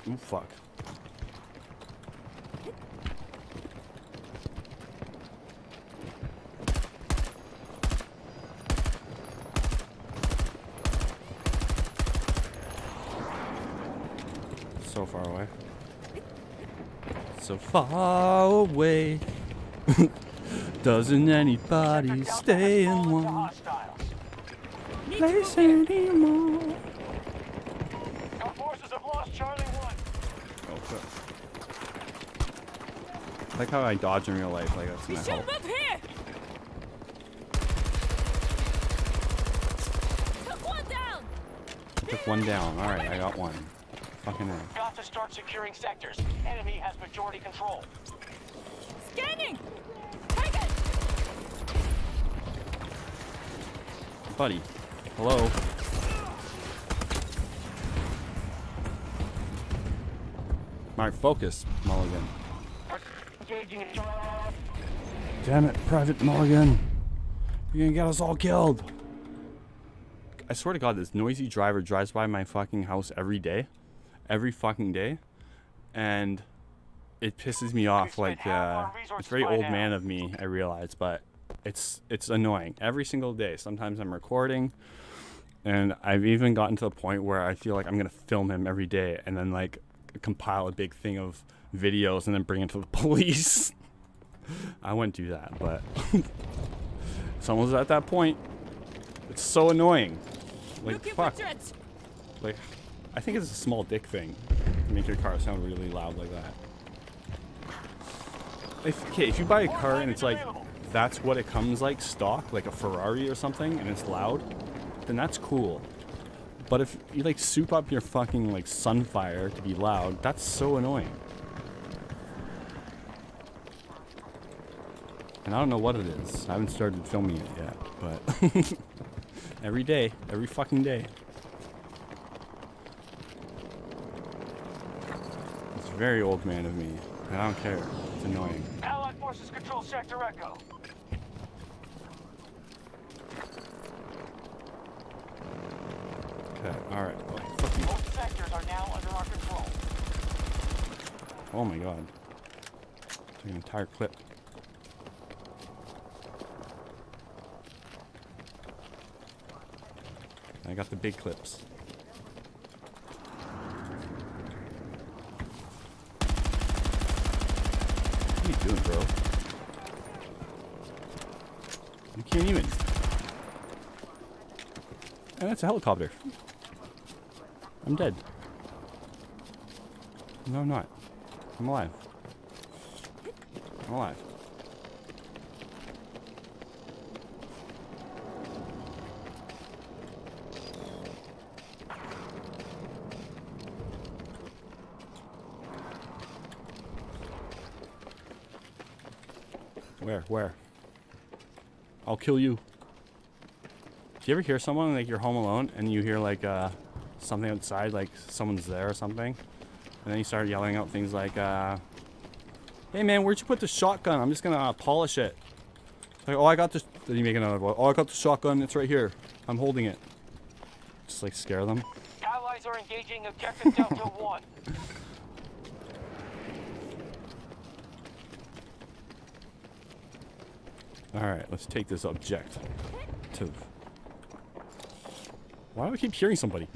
[SPEAKER 1] Ooh, fuck. So far away. So far away. Doesn't anybody stay in one
[SPEAKER 6] hostiles.
[SPEAKER 3] Need to
[SPEAKER 1] place anymore?
[SPEAKER 6] Our forces have lost Charlie 1.
[SPEAKER 1] Oh, fuck. I like how I dodge in real life, like that's
[SPEAKER 3] We
[SPEAKER 1] not
[SPEAKER 3] should
[SPEAKER 1] help.
[SPEAKER 3] move here. Took one down.
[SPEAKER 1] Took one down. Alright, I got one. Fucking A.
[SPEAKER 6] Got to start securing sectors. Enemy has majority control.
[SPEAKER 3] Scanning. Take it.
[SPEAKER 1] Buddy. Hello. Alright, focus, Mulligan.
[SPEAKER 6] Engaging
[SPEAKER 1] Damn it, Private Mulligan. You're gonna get us all killed. I swear to God, this noisy driver drives by my fucking house every day. Every fucking day. And it pisses me off. Like, uh, it's very old man of me, I realize, but it's it's annoying every single day. Sometimes I'm recording, and I've even gotten to the point where I feel like I'm gonna film him every day, and then like compile a big thing of videos, and then bring it to the police. I wouldn't do that, but it's almost at that point. It's so annoying. Like
[SPEAKER 3] Looking
[SPEAKER 1] fuck.
[SPEAKER 3] for.
[SPEAKER 1] Like I think it's a small dick thing to make your car sound really loud like that. If okay, if you buy a car and it's like that's what it comes like stock, like a Ferrari or something, and it's loud, then that's cool. But if you like soup up your fucking like Sunfire to be loud, that's so annoying. And I don't know what it is. I haven't started filming it yet, but every day, every fucking day. Very old man of me. I don't care. It's annoying.
[SPEAKER 6] Allied forces control Sector Echo.
[SPEAKER 1] Okay, alright. Well.
[SPEAKER 6] Both sectors are now under our control.
[SPEAKER 1] Oh my god. Took an entire clip. I got the big clips. What are you doing, bro? You can't even. Eh, and that's a helicopter. I'm dead. No, I'm not. I'm alive. I'm alive. Where? I'll kill you. Do you ever hear someone like you're home alone and you hear like uh, something outside, like someone's there or something, and then you start yelling out things like, uh, "Hey man, where'd you put the shotgun? I'm just gonna uh, polish it." Like, oh, I got this. Then you make another. Oh, I got the shotgun. It's right here. I'm holding it. Just like scare them.
[SPEAKER 6] Allies are engaging Objective Delta 1.
[SPEAKER 1] All right, let's take this object. To. Why do I keep hearing somebody?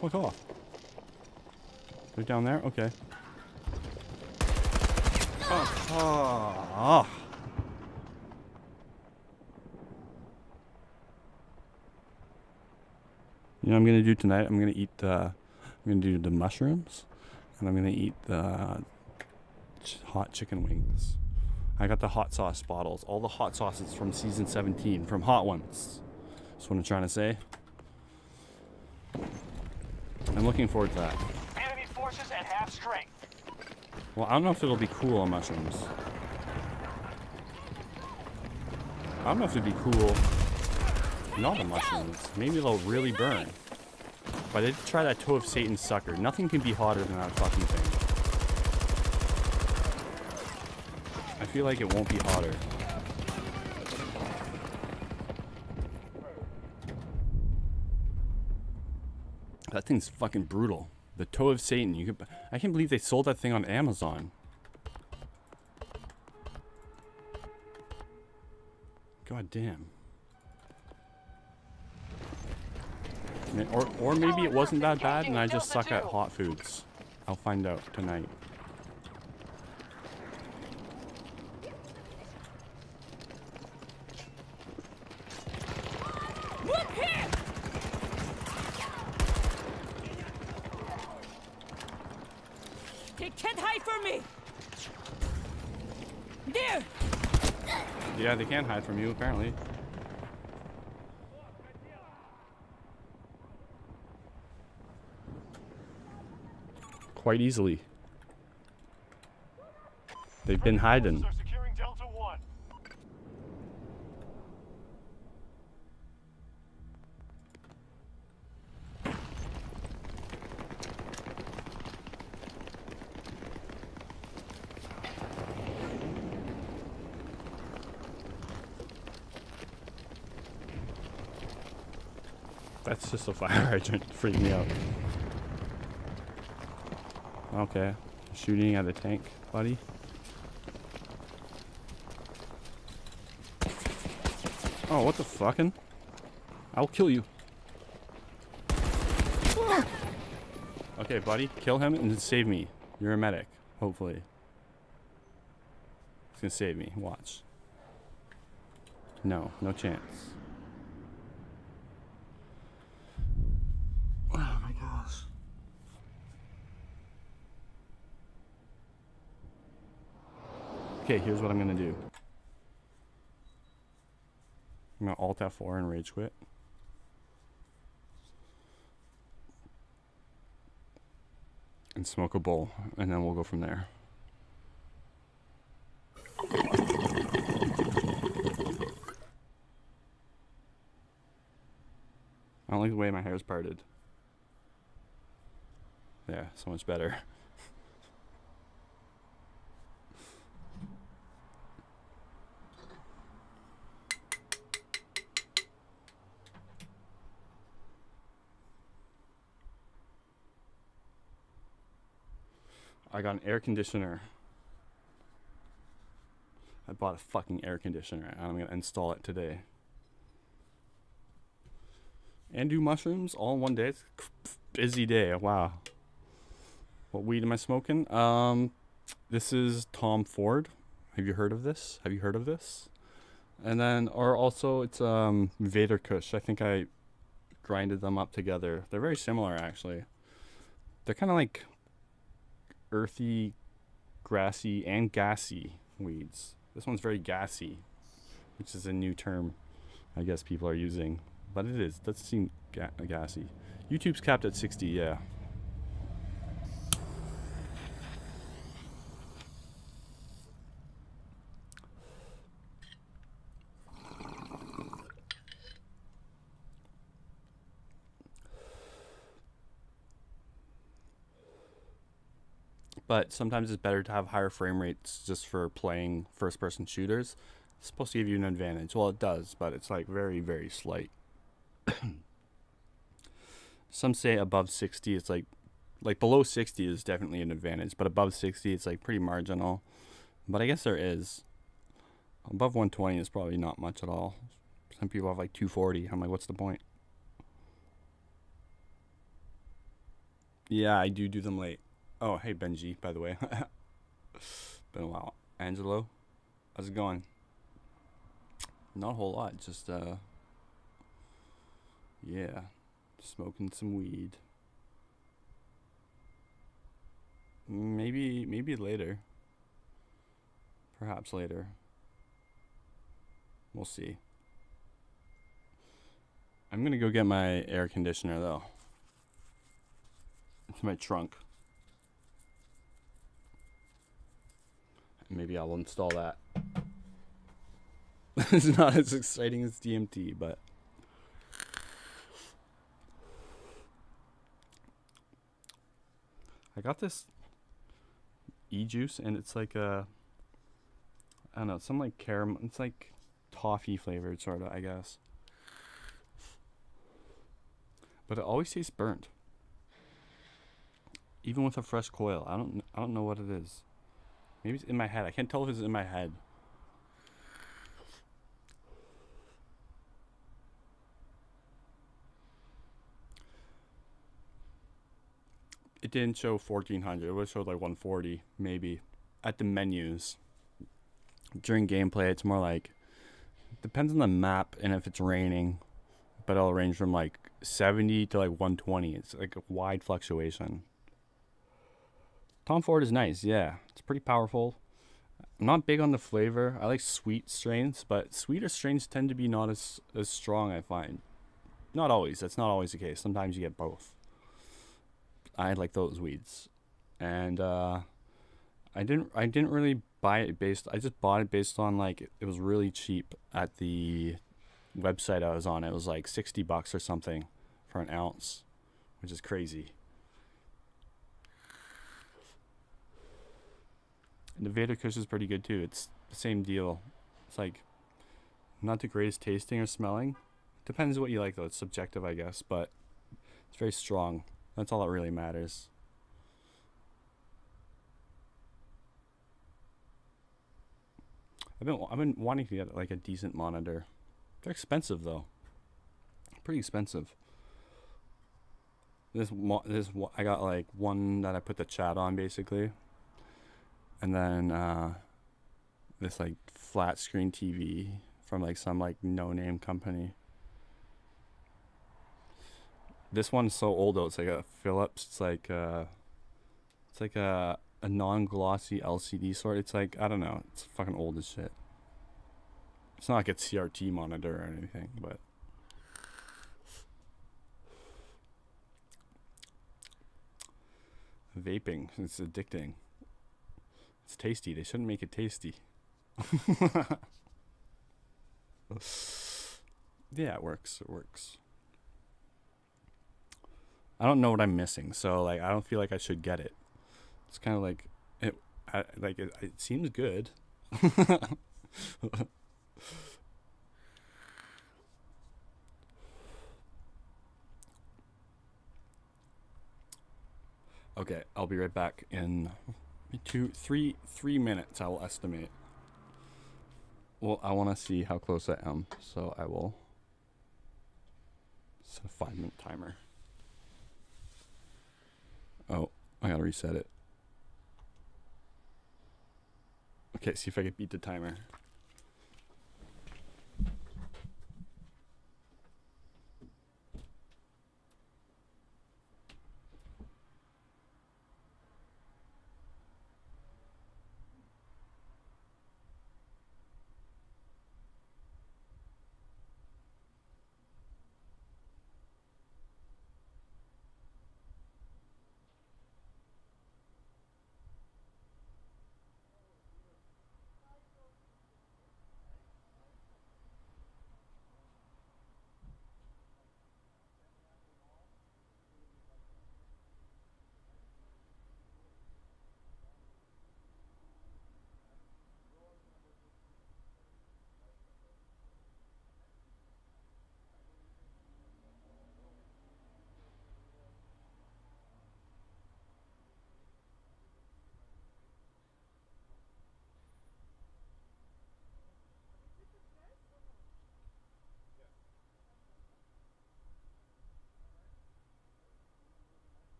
[SPEAKER 1] Fuck off. They're down there. Okay. Oh. oh. You know what I'm gonna do tonight? I'm gonna eat the. I'm gonna do the mushrooms, and I'm gonna eat the ch- hot chicken wings. I got the hot sauce bottles, all the hot sauces from season 17, from Hot Ones. That's what I'm trying to say. I'm looking forward to that.
[SPEAKER 6] Enemy forces at half strength.
[SPEAKER 1] Well, I don't know if it'll be cool on mushrooms. I don't know if it'd be cool. Not the mushrooms. Maybe they'll really burn. But I did try that toe of Satan sucker. Nothing can be hotter than that fucking thing. I feel like it won't be hotter. That thing's fucking brutal. The toe of Satan. You could. I can't believe they sold that thing on Amazon. God damn. Or, or maybe it wasn't that bad and I just suck at hot foods. I'll find out tonight.
[SPEAKER 3] Look here! They can't hide from me! There!
[SPEAKER 1] Can't hide from you, apparently. Quite easily. They've been hiding.
[SPEAKER 6] Are securing Delta 1.
[SPEAKER 1] That's just a fire hydrant freaking me out. Okay. Shooting at a tank, buddy. Oh, what the fucking? I'll kill you. Okay, buddy, kill him and save me. You're a medic, hopefully. He's gonna save me. Watch. No, no chance. Okay, here's what I'm gonna do. I'm gonna Alt F4 and rage quit. And smoke a bowl, and then we'll go from there. I don't like the way my hair's parted. Yeah, so much better. I got an air conditioner. I bought a fucking air conditioner and I'm gonna install it today. And do mushrooms all in one day. It's a busy day. Wow. What weed am I smoking? Um, this is Tom Ford. Have you heard of this? Have you heard of this? And then, or also, it's um Vader Kush. I think I grinded them up together. They're very similar, actually. They're kind of like earthy, grassy, and gassy weeds. This one's very gassy, which is a new term I guess people are using. But it is. Doesn't seem ga- gassy. YouTube's capped at 60, yeah. But sometimes it's better to have higher frame rates just for playing first person shooters. It's supposed to give you an advantage. Well, it does, but it's like very, very slight. Some say above 60, it's like, like below 60 is definitely an advantage, but above 60, it's like pretty marginal. But I guess there is. Above 120 is probably not much at all. Some people have like 240. I'm like, what's the point? Yeah, I do do them late. Oh, hey Benji, by the way. Been a while. Angelo, how's it going? Not a whole lot, just uh yeah, smoking some weed. Maybe maybe later. Perhaps later. We'll see. I'm to go get my air conditioner though. It's my trunk. Maybe I'll install that. it's not as exciting as DMT, but. I got this e-juice and it's like a I don't know, some like caramel it's like toffee flavored sort of, I guess. But it always tastes burnt. Even with a fresh coil. I don't I don't know what it is. Maybe it's in my head. I can't tell if it's in my head. It didn't show 1400. It would show like 140, maybe, at the menus. During gameplay, it's more like depends on the map and if it's raining, but it'll range from like 70 to like 120. It's like a wide fluctuation. Tom Ford is nice, yeah. It's pretty powerful. I'm not big on the flavor. I like sweet strains, but sweeter strains tend to be not as as strong. I find. Not always. That's not always the case. Sometimes you get both. I like those weeds, and uh, I didn't. I didn't really buy it based. I just bought it based on like it, it was really cheap at the website I was on. It was like sixty bucks or something for an ounce, which is crazy. And the Vader Kush is pretty good too. It's the same deal. It's like not the greatest tasting or smelling. Depends what you like though. It's subjective, I guess, but it's very strong. That's all that really matters. I've been I've been wanting to get like a decent monitor. They're expensive though. Pretty expensive. This this I got like one that I put the chat on basically, and then uh, this like flat screen TV from like some like no name company. This one's so old though. It's like a Philips. It's like uh, it's like a a non glossy LCD sort. It's like I don't know. It's fucking old as shit. It's not like a CRT monitor or anything, but. Vaping. It's addicting. It's tasty. They shouldn't make it tasty. yeah, it works. It works. I don't know what I'm missing, so like I don't feel like I should get it. It's kind of like it, I, like it, it seems good. okay, I'll be right back in two, three, three minutes. I will estimate. Well, I want to see how close I am, so I will set a five minute timer. Oh, I gotta reset it. Okay, see if I can beat the timer.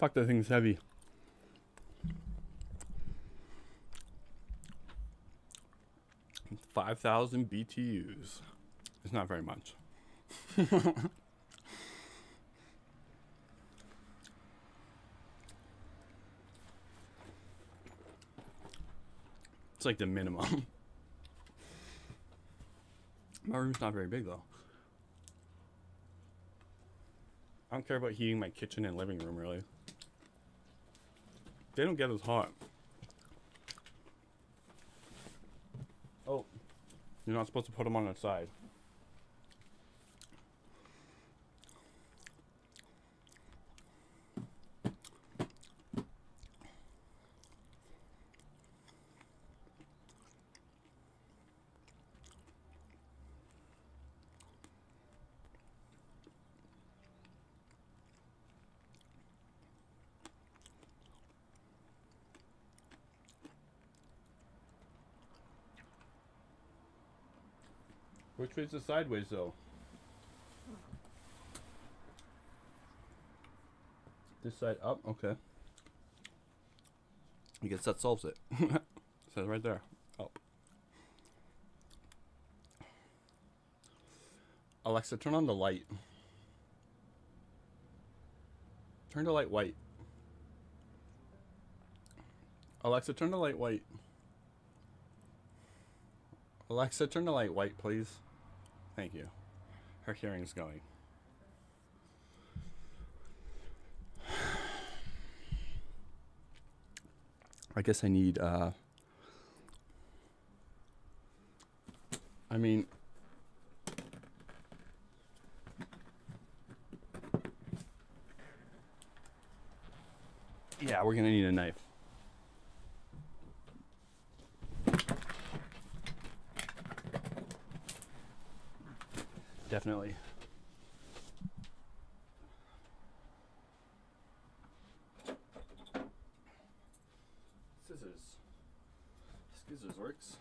[SPEAKER 1] Fuck, that thing's heavy. Five thousand BTUs. It's not very much. It's like the minimum. my room's not very big though. I don't care about heating my kitchen and living room really. They don't get as hot. Oh, you're not supposed to put them on the side. Which way's the sideways though? This side up? Okay. I guess that solves it. Says right there. Up. Alexa, turn on the light. Turn the light white. Alexa, turn the light white. Alexa, turn the light white, please. Thank you. Her hearing's going. I guess I need, uh. I mean. Yeah, we're gonna need a knife. Definitely. Scissors. Scissors works.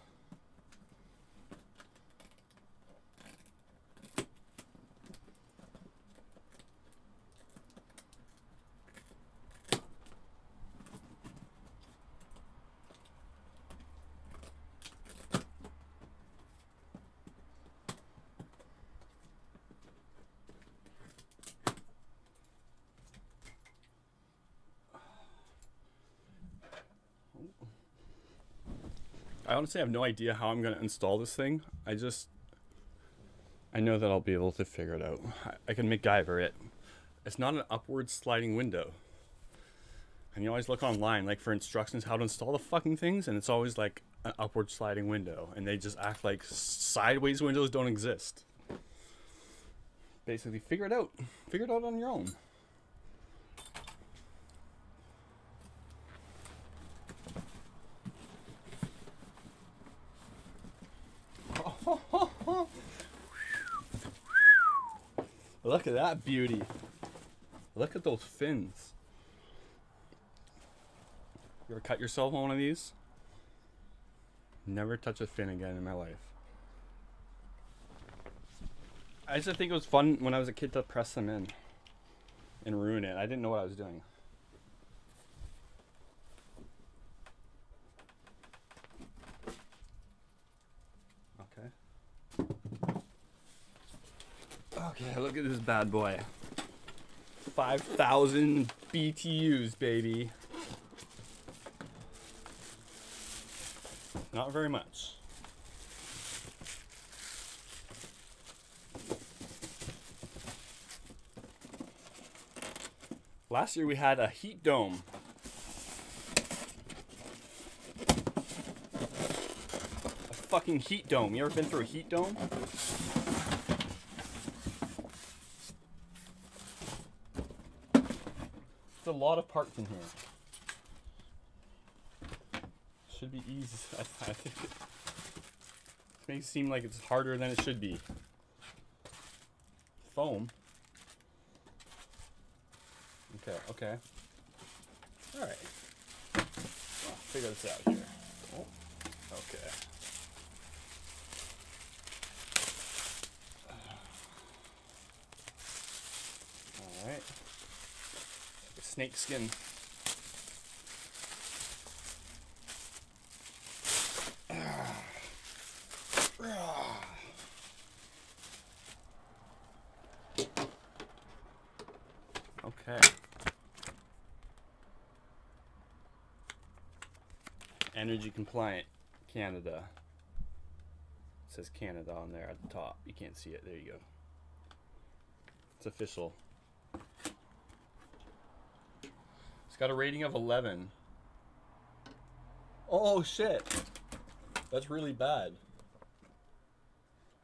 [SPEAKER 1] I honestly have no idea how I'm going to install this thing. I just, I know that I'll be able to figure it out. I, I can MacGyver it. It's not an upward sliding window. And you always look online, like for instructions how to install the fucking things, and it's always like an upward sliding window, and they just act like sideways windows don't exist. Basically, figure it out. Figure it out on your own. Look at that beauty. Look at those fins. You ever cut yourself on one of these? Never touch a fin again in my life. I used to think it was fun when I was a kid to press them in and ruin it. I didn't know what I was doing. Okay. Okay, look at this bad boy. 5,000 BTUs, baby. Not very much. Last year we had a heat dome. A fucking heat dome. You ever been through a heat dome? It's a lot of parts in here. Should be easy. I, I think it it seem like it's harder than it should be. Foam. Okay, okay. Alright. figure this out here. Oh, okay. All right. Snake skin. Okay. Energy compliant Canada. It says Canada on there at the top. You can't see it. There you go. It's official. It's got a rating of 11. Oh shit. That's really bad.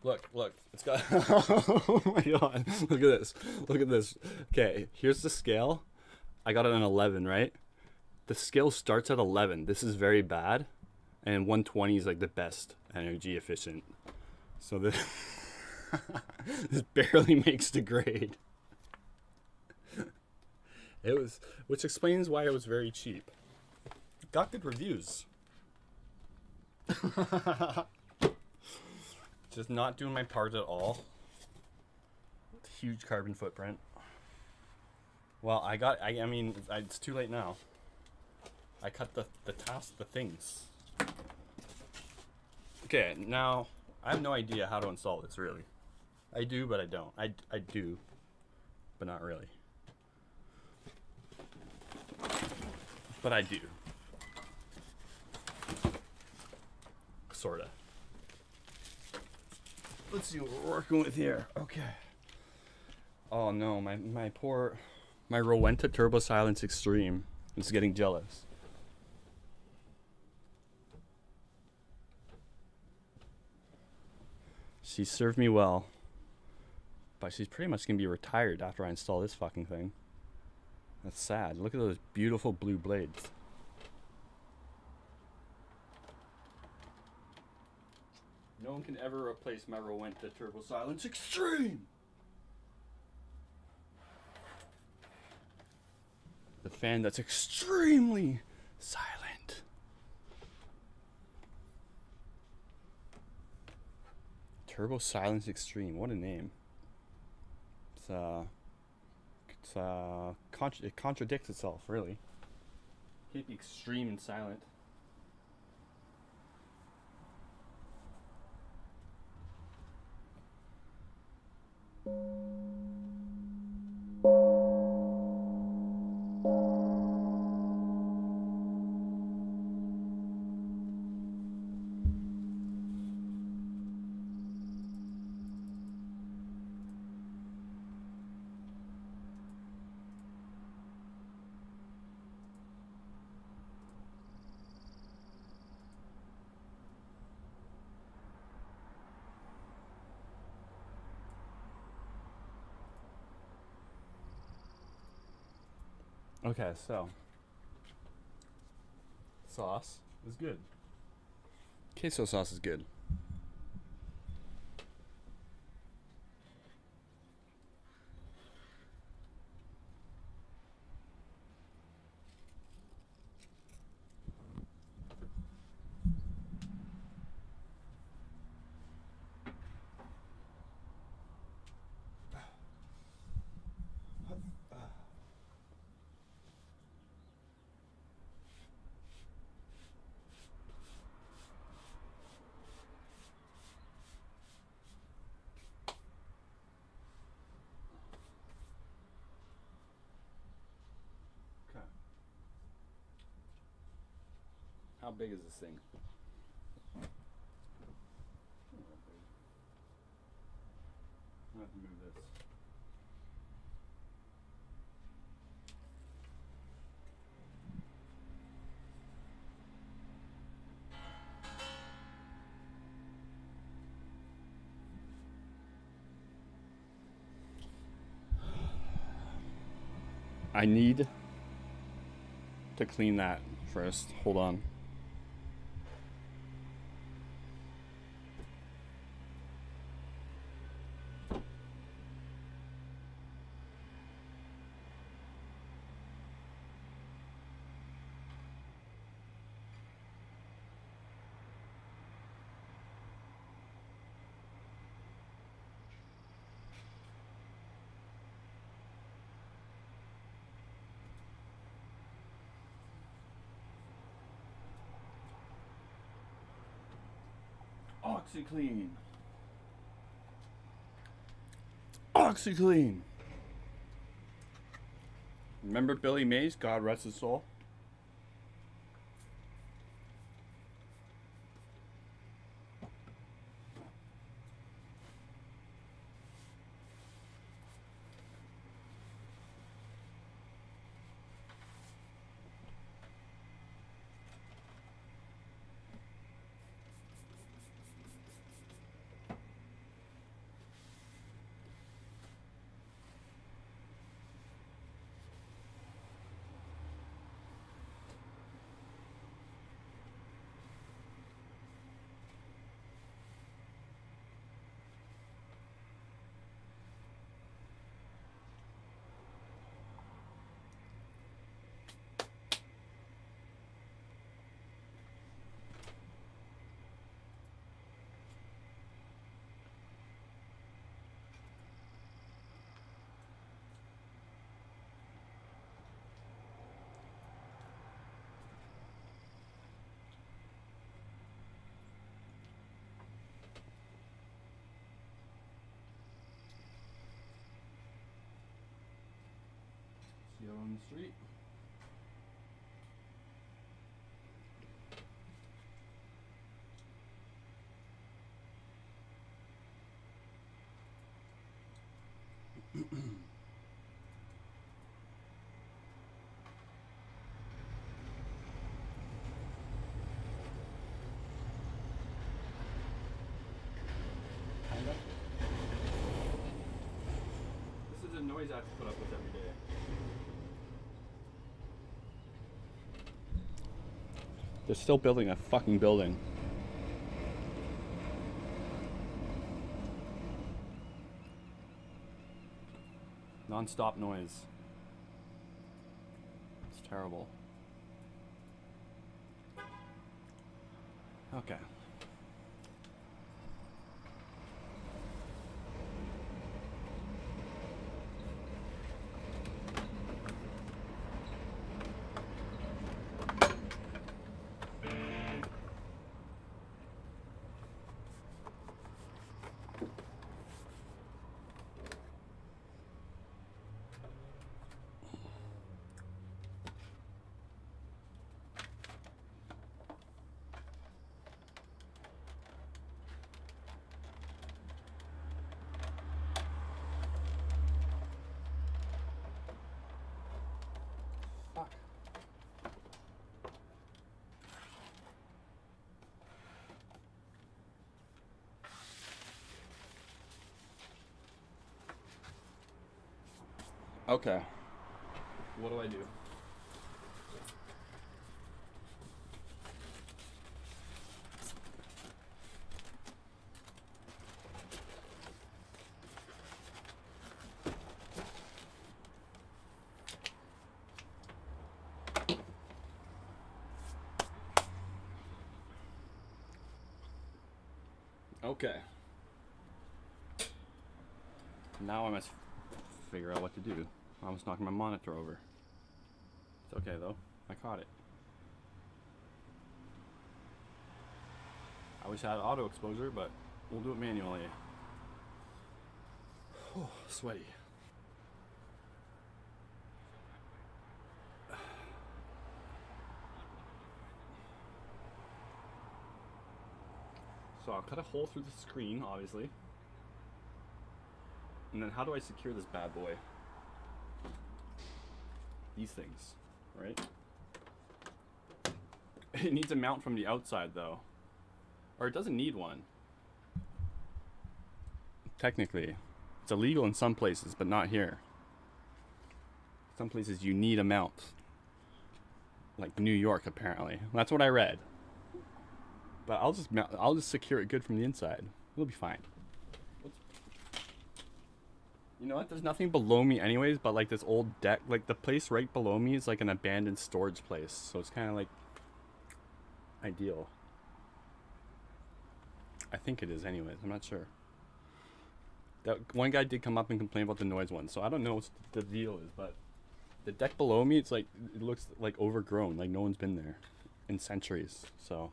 [SPEAKER 1] Look, look. It's got Oh my god. Look at this. Look at this. Okay, here's the scale. I got it an 11, right? The scale starts at 11. This is very bad. And 120 is like the best energy efficient. So this this barely makes the grade. It was which explains why it was very cheap. Got good reviews. Just not doing my part at all. Huge carbon footprint. Well, I got. I, I mean, it's too late now. I cut the the task, the things. Okay, now I have no idea how to install this. Really, I do, but I don't. I I do, but not really. But I do. Sorta. Let's see what we're working with here. Okay. Oh no, my my poor my Rowenta Turbo Silence Extreme is getting jealous. She served me well. But she's pretty much gonna be retired after I install this fucking thing. That's sad. Look at those beautiful blue blades. No one can ever replace my Rowenta Turbo Silence Extreme! The fan that's extremely silent. Turbo Silence Extreme, what a name. It's uh it's uh it contradicts itself really. Can't be extreme and silent. Okay, so sauce is good. Queso sauce is good. Big is this thing? I have to move this. I need to clean that first. Hold on. OxiClean. OxiClean. Remember Billy Mays? God rest his soul. See you on the street. This is a noise I have to put up with every day. They're still building a fucking building. Non-stop noise. It's terrible. Okay. Fuck. Okay. What do I do? Okay. Now I must figure out what to do. I almost knocked my monitor over. It's okay though. I caught it. I wish I had auto exposure, but we'll do it manually. Oh, sweaty. So I'll cut a hole through the screen, obviously. And then how do I secure this bad boy? These things, right? It needs a mount from the outside though. Or it doesn't need one. Technically. It's illegal in some places, but not here. Some places you need a mount. Like New York apparently. That's what I read. But I'll just mount, I'll just secure it good from the inside. It'll be fine. You know what? There's nothing below me anyways, but like this old deck, like the place right below me is like an abandoned storage place, so it's kind of like ideal. I think it is anyways. I'm not sure. That one guy did come up and complain about the noise one, so I don't know what the deal is, but the deck below me, it's like it looks like overgrown, like no one's been there in centuries. So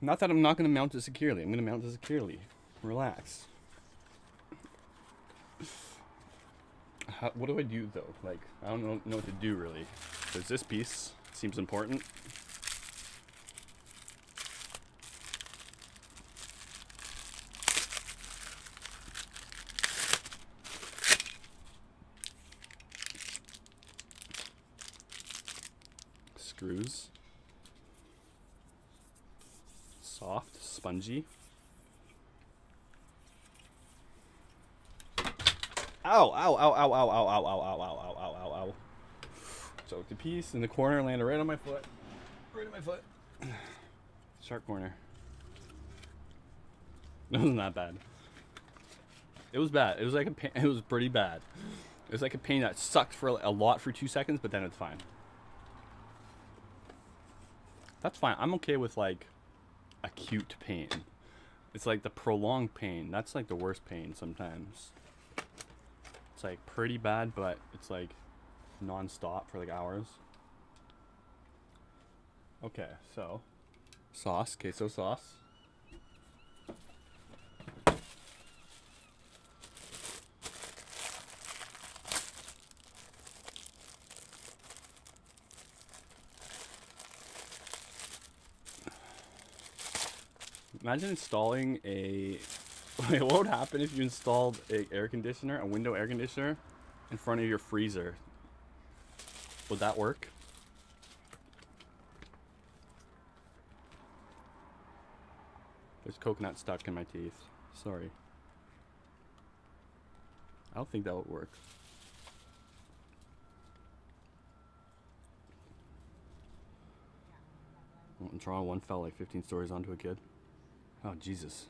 [SPEAKER 1] Not that I'm not going to mount it securely. I'm going to mount it securely. Relax. How, what do I do though? Like, I don't know, know what to do really. Because this piece seems important. Screws. Soft, spongy. Ow, ow, ow, ow, ow, ow, ow, ow, ow, ow, ow, ow, ow, ow. Choked a piece in the corner, landed right on my foot. Right on my foot. Sharp corner. It wasn't that bad. It was bad. It was like a pain. It was pretty bad. It was like a pain that sucked for a lot for two seconds, but then it's fine. That's fine. I'm okay with like acute pain. It's like the prolonged pain. That's like the worst pain sometimes. It's like pretty bad, but it's like non-stop for like hours. Okay, so sauce, queso sauce. Imagine installing a. What would happen if you installed a air conditioner, a window air conditioner, in front of your freezer? Would that work? There's coconut stuck in my teeth. Sorry. I don't think that would work. Toronto, one fell like 15 stories onto a kid. Oh, Jesus.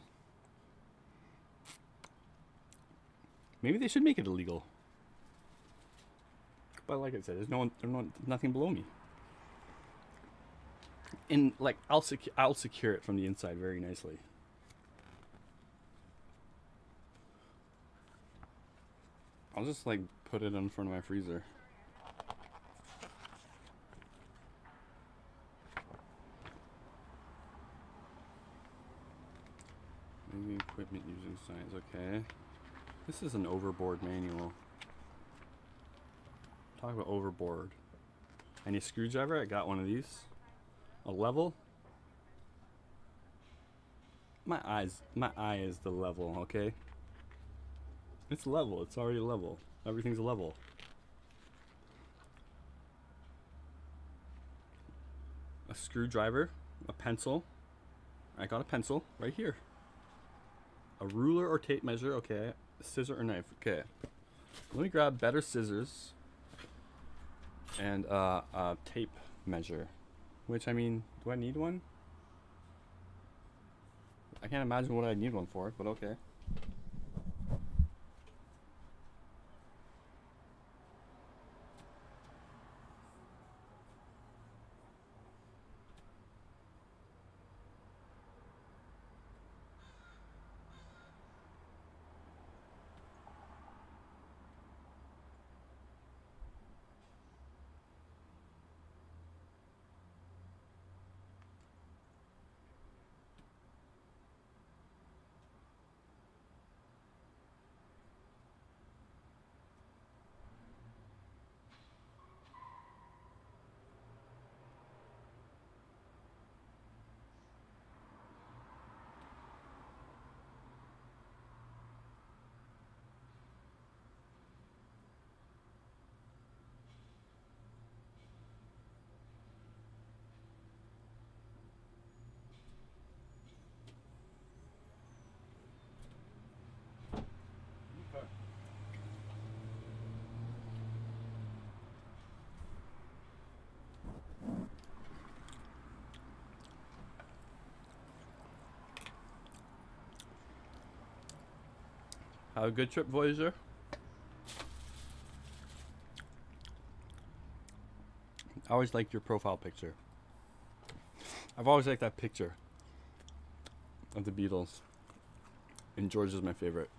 [SPEAKER 1] Maybe they should make it illegal. But like I said, there's no one, there's no, nothing below me. And like, I'll secu- I'll secure it from the inside very nicely. I'll just like put it in front of my freezer. Maybe equipment using signs, okay. This is an overboard manual. Talk about overboard. Any screwdriver, I got one of these. A level. My eyes my eye is the level, okay? It's level, it's already level. Everything's level. A screwdriver, a pencil. I got a pencil right here. A ruler or tape measure, okay. Scissor or knife, okay. Let me grab better scissors and uh, a tape measure. Which, I mean, do I need one? I can't imagine what I need one for, but okay. Have a good trip, Voyager. I always liked your profile picture. I've always liked that picture of the Beatles. And George is my favorite.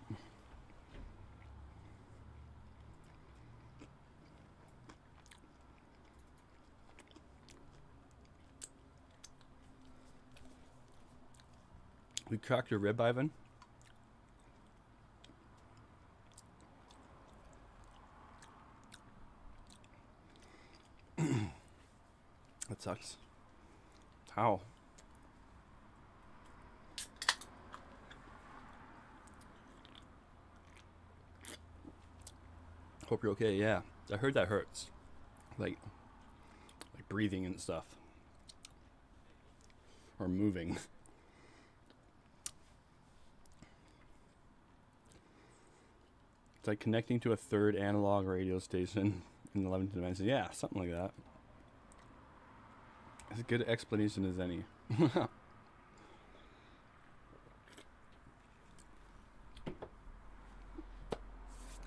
[SPEAKER 1] We cracked your rib, Ivan. that sucks. How? Hope you're okay. Yeah, I heard that hurts, like, like breathing and stuff, or moving. It's like connecting to a third analog radio station in the 11th dimension. Yeah, something like that. As good explanation as any.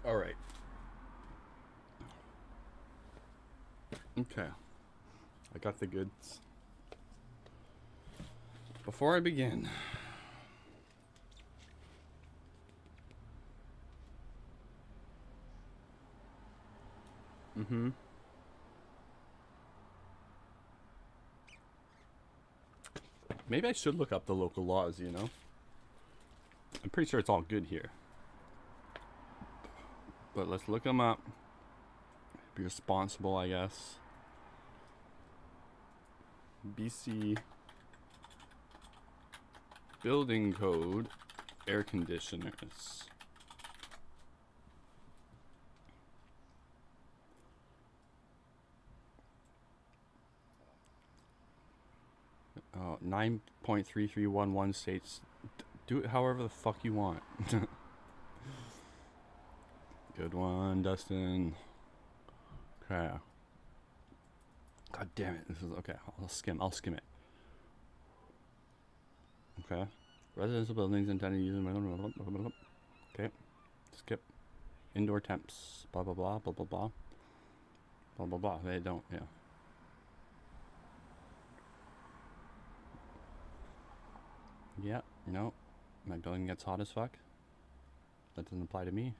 [SPEAKER 1] All right. Okay. I got the goods. Before I begin, Mm-hmm. Maybe I should look up the local laws, you know? I'm pretty sure it's all good here. But let's look them up. Be responsible, I guess. BC Building Code Air Conditioners. Oh, 9.3311 states do it however the fuck you want. Good one, Dustin. Okay. God damn it. This is okay. I'll skim. I'll skim it. Okay. Residential buildings intended to use. Okay. Skip. Indoor temps. Blah blah blah blah blah blah. Blah blah blah. They don't. Yeah. Yeah, no. My building gets hot as fuck. That doesn't apply to me.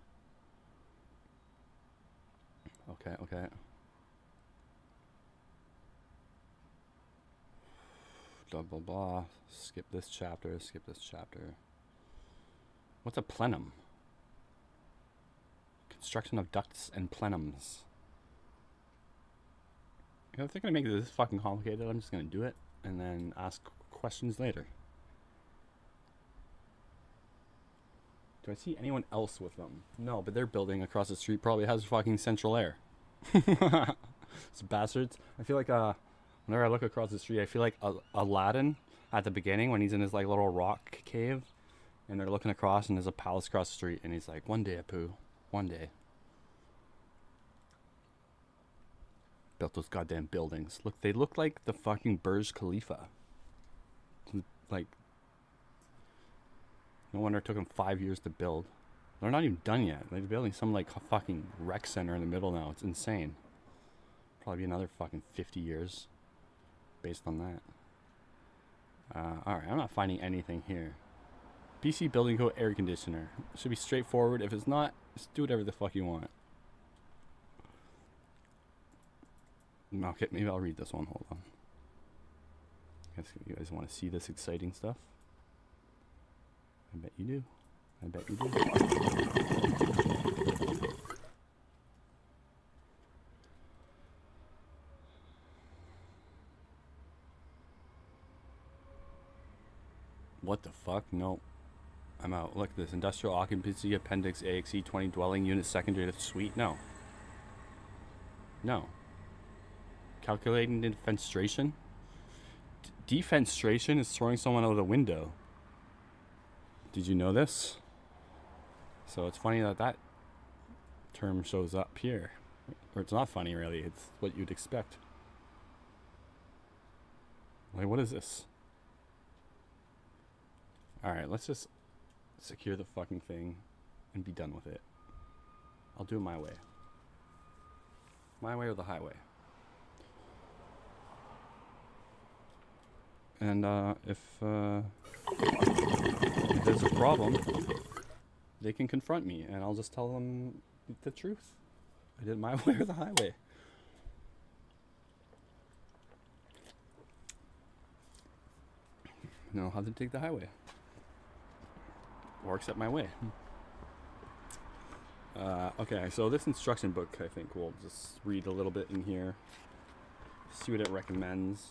[SPEAKER 1] Okay, okay. Blah blah blah. Skip this chapter, skip this chapter. What's a plenum? Construction of ducts and plenums. Know, if they're gonna make this fucking complicated, I'm just gonna do it and then ask questions later. Do I see anyone else with them? No, but their building across the street probably has fucking central air. it's bastards. I feel like uh, whenever I look across the street, I feel like Al- Aladdin at the beginning when he's in his like little rock cave, and they're looking across, and there's a palace across the street, and he's like, "One day, Abu, one day." Built those goddamn buildings. Look, they look like the fucking Burj Khalifa. Like no wonder it took them five years to build. They're not even done yet. They're building some like fucking rec center in the middle now. It's insane. Probably be another fucking 50 years based on that. Uh, Alright, I'm not finding anything here. BC Building Code air conditioner. Should be straightforward. If it's not, just do whatever the fuck you want. Okay, maybe I'll read this one. Hold on. I Guess you guys want to see this exciting stuff? I bet you do. I bet you do. What the fuck? No. I'm out. Look at this. Industrial occupancy appendix AXE 20 dwelling unit secondary to suite. No. No. Calculating defenestration? D- defenestration is throwing someone out of the window. Did you know this? So it's funny that that term shows up here. Or it's not funny, really. It's what you'd expect. Like, what is this? Alright, let's just secure the fucking thing and be done with it. I'll do it my way. My way or the highway. And uh, if, uh, if there's a problem, they can confront me and I'll just tell them the truth. I did my way or the highway. No, how to take the highway. works at my way. Uh, okay, so this instruction book, I think we'll just read a little bit in here, see what it recommends.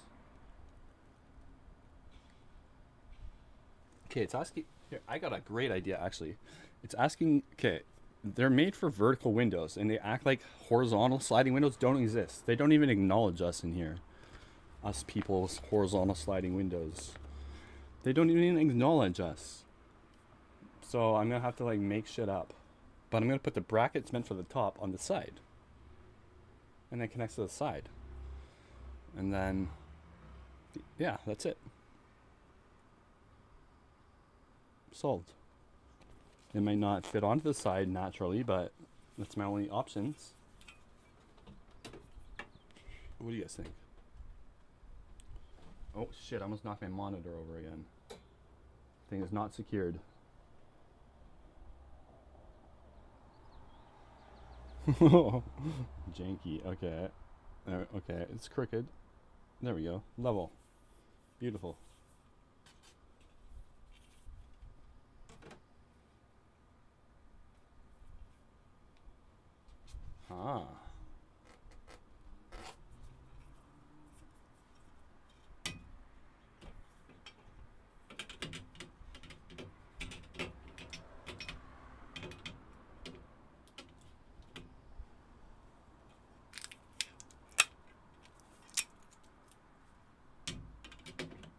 [SPEAKER 1] Okay, it's asking. Here, I got a great idea actually. It's asking. Okay, they're made for vertical windows, and they act like horizontal sliding windows don't exist. They don't even acknowledge us in here. Us people's horizontal sliding windows. They don't even acknowledge us. So I'm gonna have to like make shit up. But I'm gonna put the brackets meant for the top on the side. And then connects to the side. And then yeah, that's it. Solved. It might not fit onto the side naturally, but that's my only options. What do you guys think? Oh shit, I almost knocked my monitor over again. Thing is not secured. Janky, okay. Okay, it's crooked. There we go. Level. Beautiful. Ah.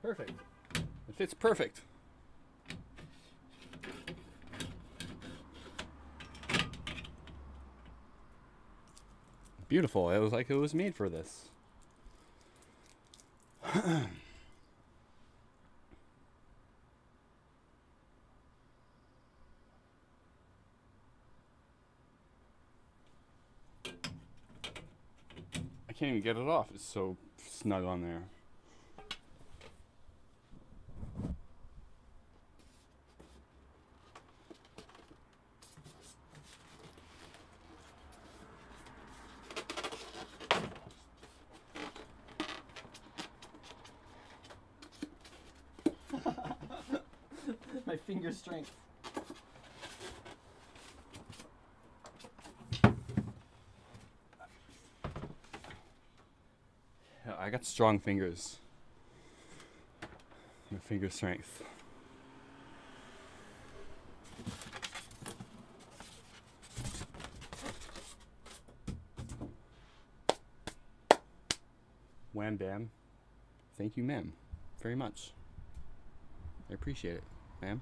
[SPEAKER 1] Perfect. It fits perfect. Beautiful. It was like it was made for this. I can't even get it off. It's so snug on there. My finger strength. Strong fingers. My finger strength. Wham bam. Thank you, ma'am, very much. I appreciate it, ma'am.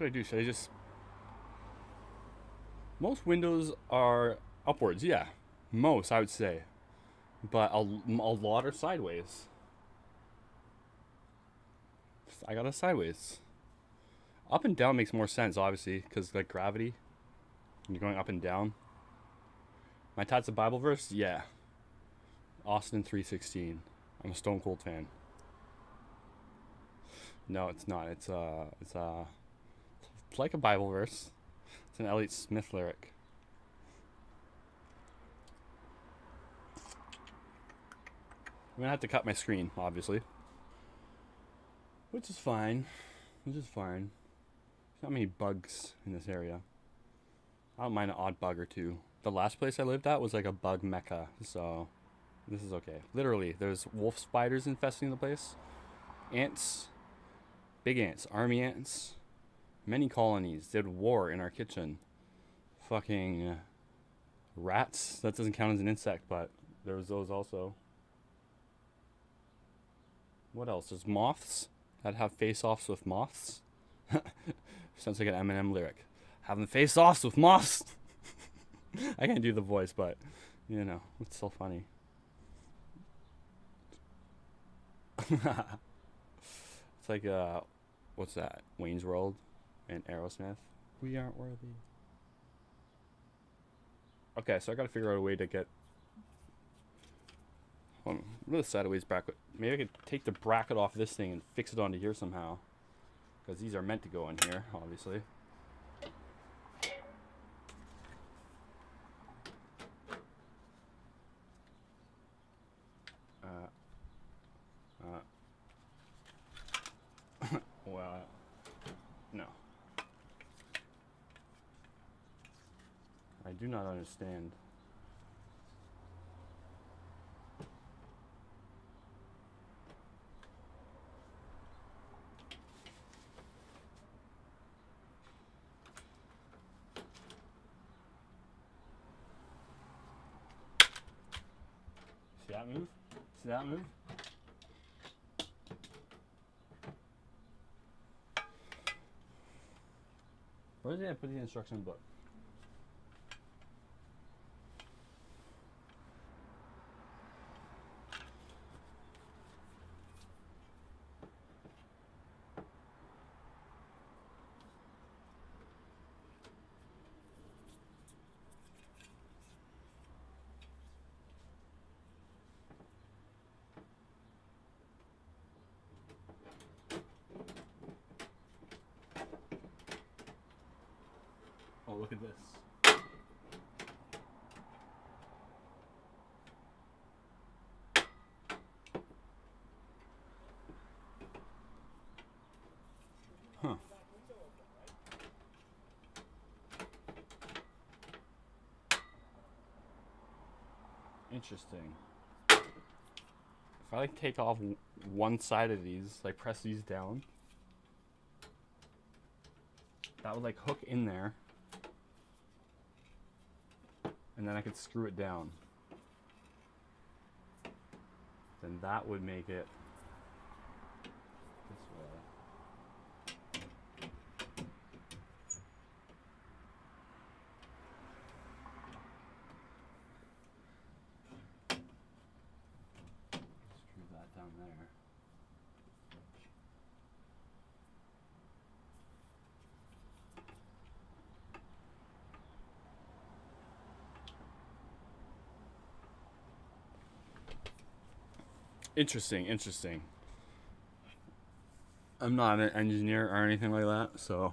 [SPEAKER 1] What should I do? Should I just. Most windows are upwards, yeah. Most, I would say. But a, a lot are sideways. I got a sideways. Up and down makes more sense, obviously, because like gravity. You're going up and down. My tat's a Bible verse? Yeah. Austin 316. I'm a Stone Cold fan. No, it's not. It's uh it's uh it's like a Bible verse. It's an Elliott Smith lyric. I'm gonna have to cut my screen, obviously. Which is fine. Which is fine. There's not many bugs in this area. I don't mind an odd bug or two. The last place I lived at was like a bug mecca, so this is okay. Literally, there's wolf spiders infesting the place. Ants. Big ants. Army ants. Many colonies did war in our kitchen. Fucking rats. That doesn't count as an insect, but there was those also. What else? There's moths that have face-offs with moths. Sounds like an Eminem lyric. Having face-offs with moths. I can't do the voice, but you know, it's so funny. it's like uh, what's that? Wayne's World and Aerosmith. We aren't worthy. Okay, so I gotta figure out a way to get. Hold on, really sideways bracket. Maybe I could take the bracket off this thing and fix it onto here somehow. Because these are meant to go in here, obviously. Uh, uh, well, no. I do not understand. See that move? See that move? Where did I put the instruction book? Oh, look at this. Huh. Interesting. If I like take off one side of these, like press these down, that would like hook in there and then I could screw it down. Then that would make it this way. Screw that down there. Interesting, interesting. I'm not an engineer or anything like that, so.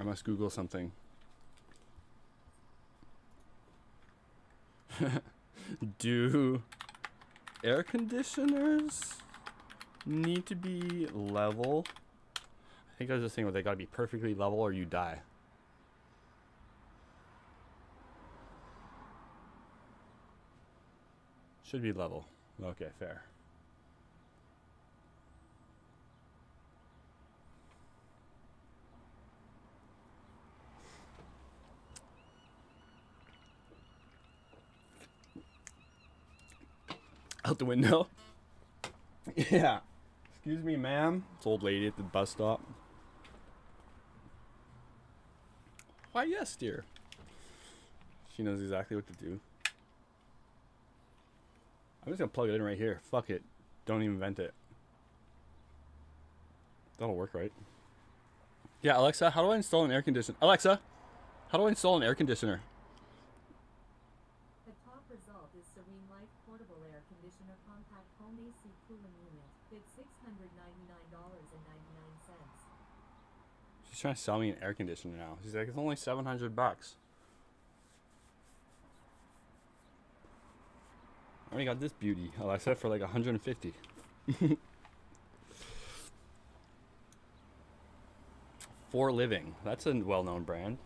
[SPEAKER 1] I must Google something. Do air conditioners need to be level? I think I was just thinking they gotta be perfectly level or you die. Should be level. Okay, fair. Out the window. yeah. Excuse me, ma'am. It's old lady at the bus stop. Why, yes, dear. She knows exactly what to do. I'm just gonna plug it in right here. Fuck it. Don't even vent it. That'll work, right? Yeah, Alexa, how do I install an air conditioner? Alexa, how do I install an air conditioner?
[SPEAKER 8] The top result is SereneLife Portable Air Conditioner Compact Home AC Cooling Unit. It's $699.99.
[SPEAKER 1] She's trying to sell me an air conditioner now. She's like, it's only 700 bucks. I already got this beauty, oh, Alexa, for like 150. For Living. That's a well known brand.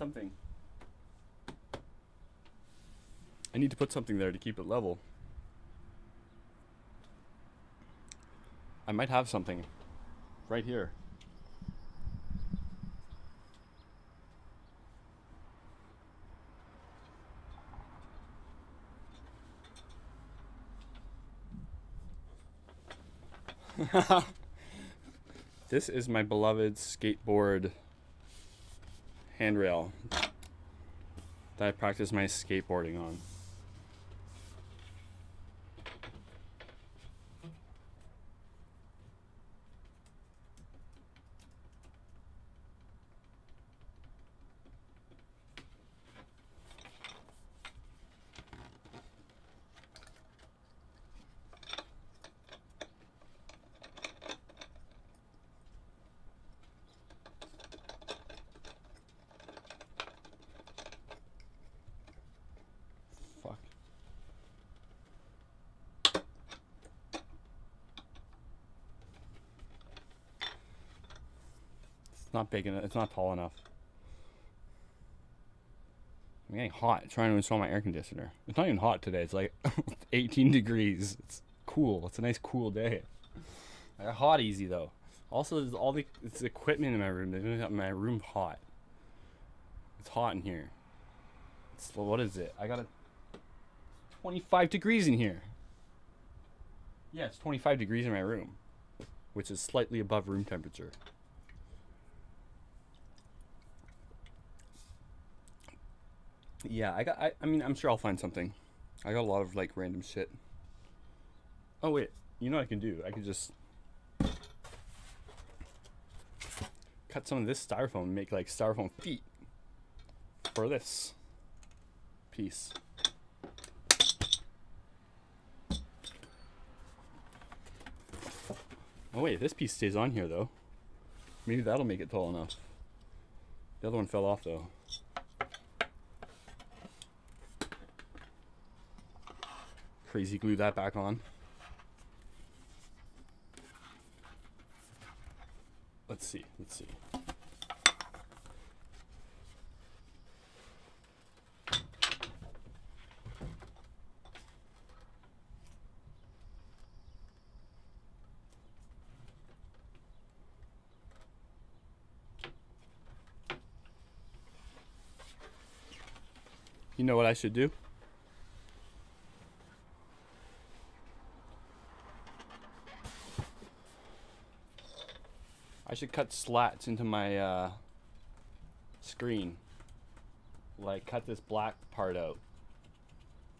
[SPEAKER 1] Something. I need to put something there to keep it level. I might have something right here. this is my beloved skateboard handrail that I practice my skateboarding on. Big enough. It's not tall enough. I'm getting hot trying to install my air conditioner. It's not even hot today. It's like 18 degrees. It's cool. It's a nice cool day. I got hot easy though. Also, all the equipment in my room. They got my room hot. It's hot in here. It's what is it? I got a 25 degrees in here. Yeah, it's 25 degrees in my room, which is slightly above room temperature. Yeah, I got. I, I mean, I'm sure I'll find something. I got a lot of like random shit. Oh wait, you know what I can do? I can just cut some of this styrofoam and make like styrofoam feet for this piece. Oh wait, this piece stays on here though. Maybe that'll make it tall enough. The other one fell off though. Crazy glue that back on. Let's see, let's see. You know what I should do? Should cut slats into my uh, screen. Like, cut this black part out.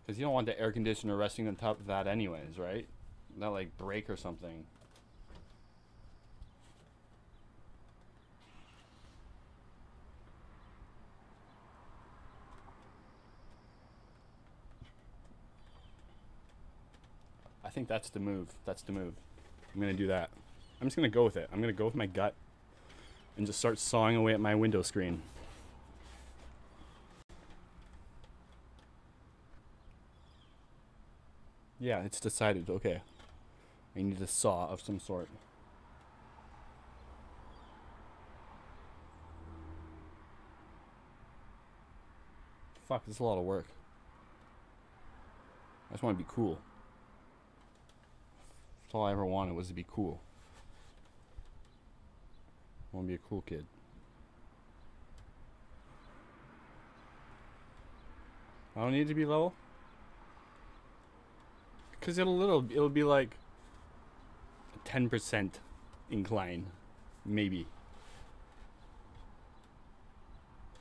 [SPEAKER 1] Because you don't want the air conditioner resting on top of that, anyways, right? Not like break or something. I think that's the move. That's the move. I'm gonna do that. I'm just gonna go with it. I'm gonna go with my gut and just start sawing away at my window screen. Yeah, it's decided. Okay. I need a saw of some sort. Fuck, this is a lot of work. I just want to be cool. That's all I ever wanted was to be cool. I want to be a cool kid. I don't need to be level. Cause it'll little it'll be like ten percent incline, maybe.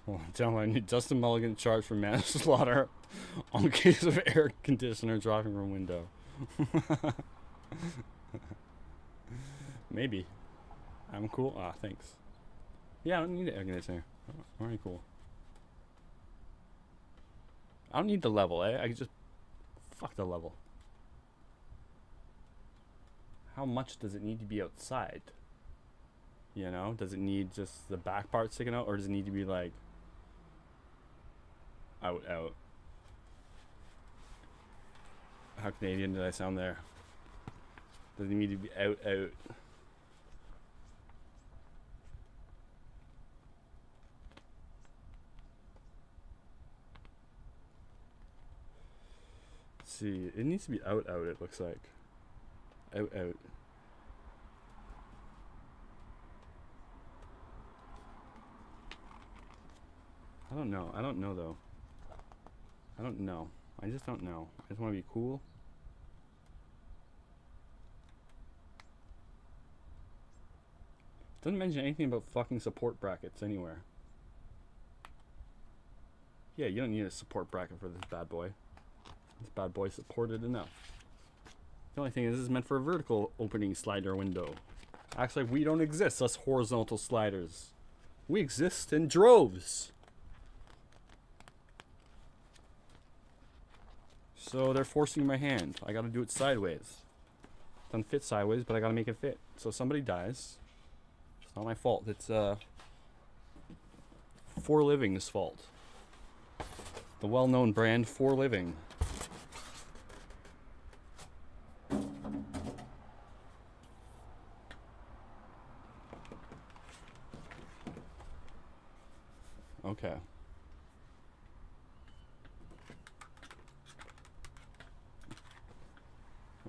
[SPEAKER 1] Well, gentlemen, Dustin Mulligan charged for manslaughter on case of air conditioner dropping from window. Maybe. I'm cool. Ah, thanks. Yeah, I don't need an conditioner. I'm already cool. I don't need the level? I can just fuck the level. How much does it need to be outside? You know, does it need just the back part sticking out, or does it need to be like out, out? How Canadian did I sound there? Does it need to be out, out? See. It needs to be out out, it looks like. Out out. I don't know. I don't know though. I don't know. I just don't know. I just want to be cool. Doesn't mention anything about fucking support brackets anywhere. Yeah, you don't need a support bracket for this bad boy. This bad boy supported enough. The only thing is, this is meant for a vertical opening slider window. Acts like we don't exist, us horizontal sliders. We exist in droves. So they're forcing my hand. I gotta do it sideways. It Doesn't fit sideways, but I gotta make it fit. So somebody dies. It's not my fault. It's uh For Living's fault. The well-known brand For Living. Okay.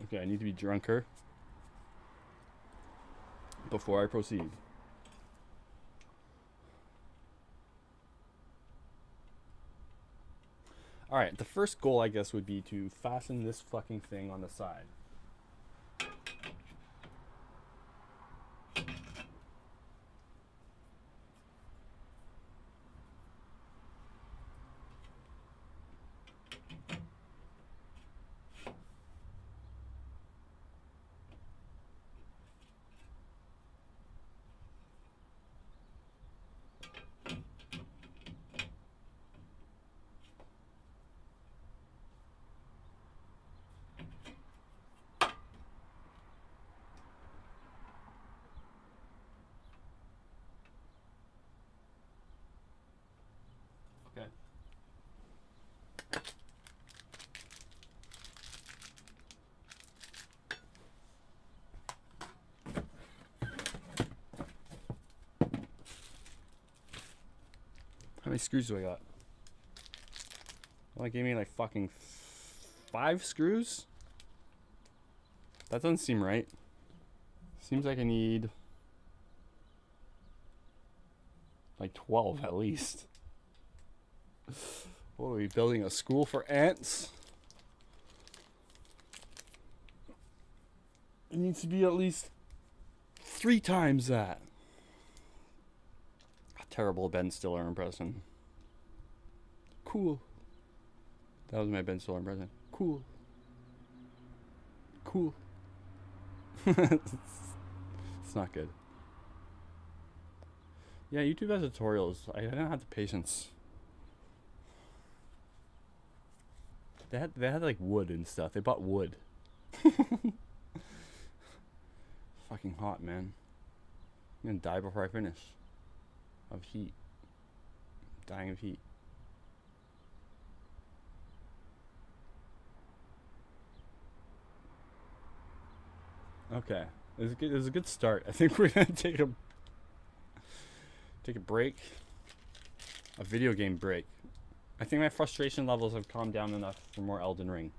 [SPEAKER 1] Okay, I need to be drunker before I proceed. Alright, the first goal, I guess, would be to fasten this fucking thing on the side. Many screws do I got? Only gave me like fucking five screws? That doesn't seem right. Seems like I need like 12 at least. What are we building a school for ants? It needs to be at least three times that. Terrible Ben Stiller impression. Cool. That was my Ben Stiller impression. Cool. Cool. it's not good. Yeah, YouTube has tutorials. I don't have the patience. They had they had like wood and stuff. They bought wood. Fucking hot, man. I'm gonna die before I finish. Of heat. Dying of heat. Okay. It was a good, it was a good start. I think we're gonna take a take a break. A video game break. I think my frustration levels have calmed down enough for more Elden Ring.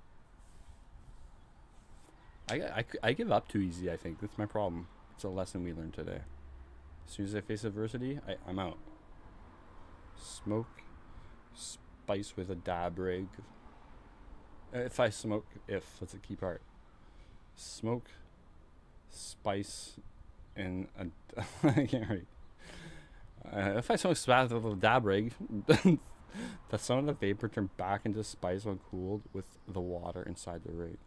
[SPEAKER 1] I, I, I give up too easy, I think. That's my problem. It's a lesson we learned today. As soon as I face adversity, I, I'm out. Smoke, spice with a dab rig. Uh, If I smoke, if, that's a key part. Smoke, spice, and a. I can't read. Uh, if I smoke spice with a dab rig, the some of the vapor turn back into spice when cooled with the water inside the rig.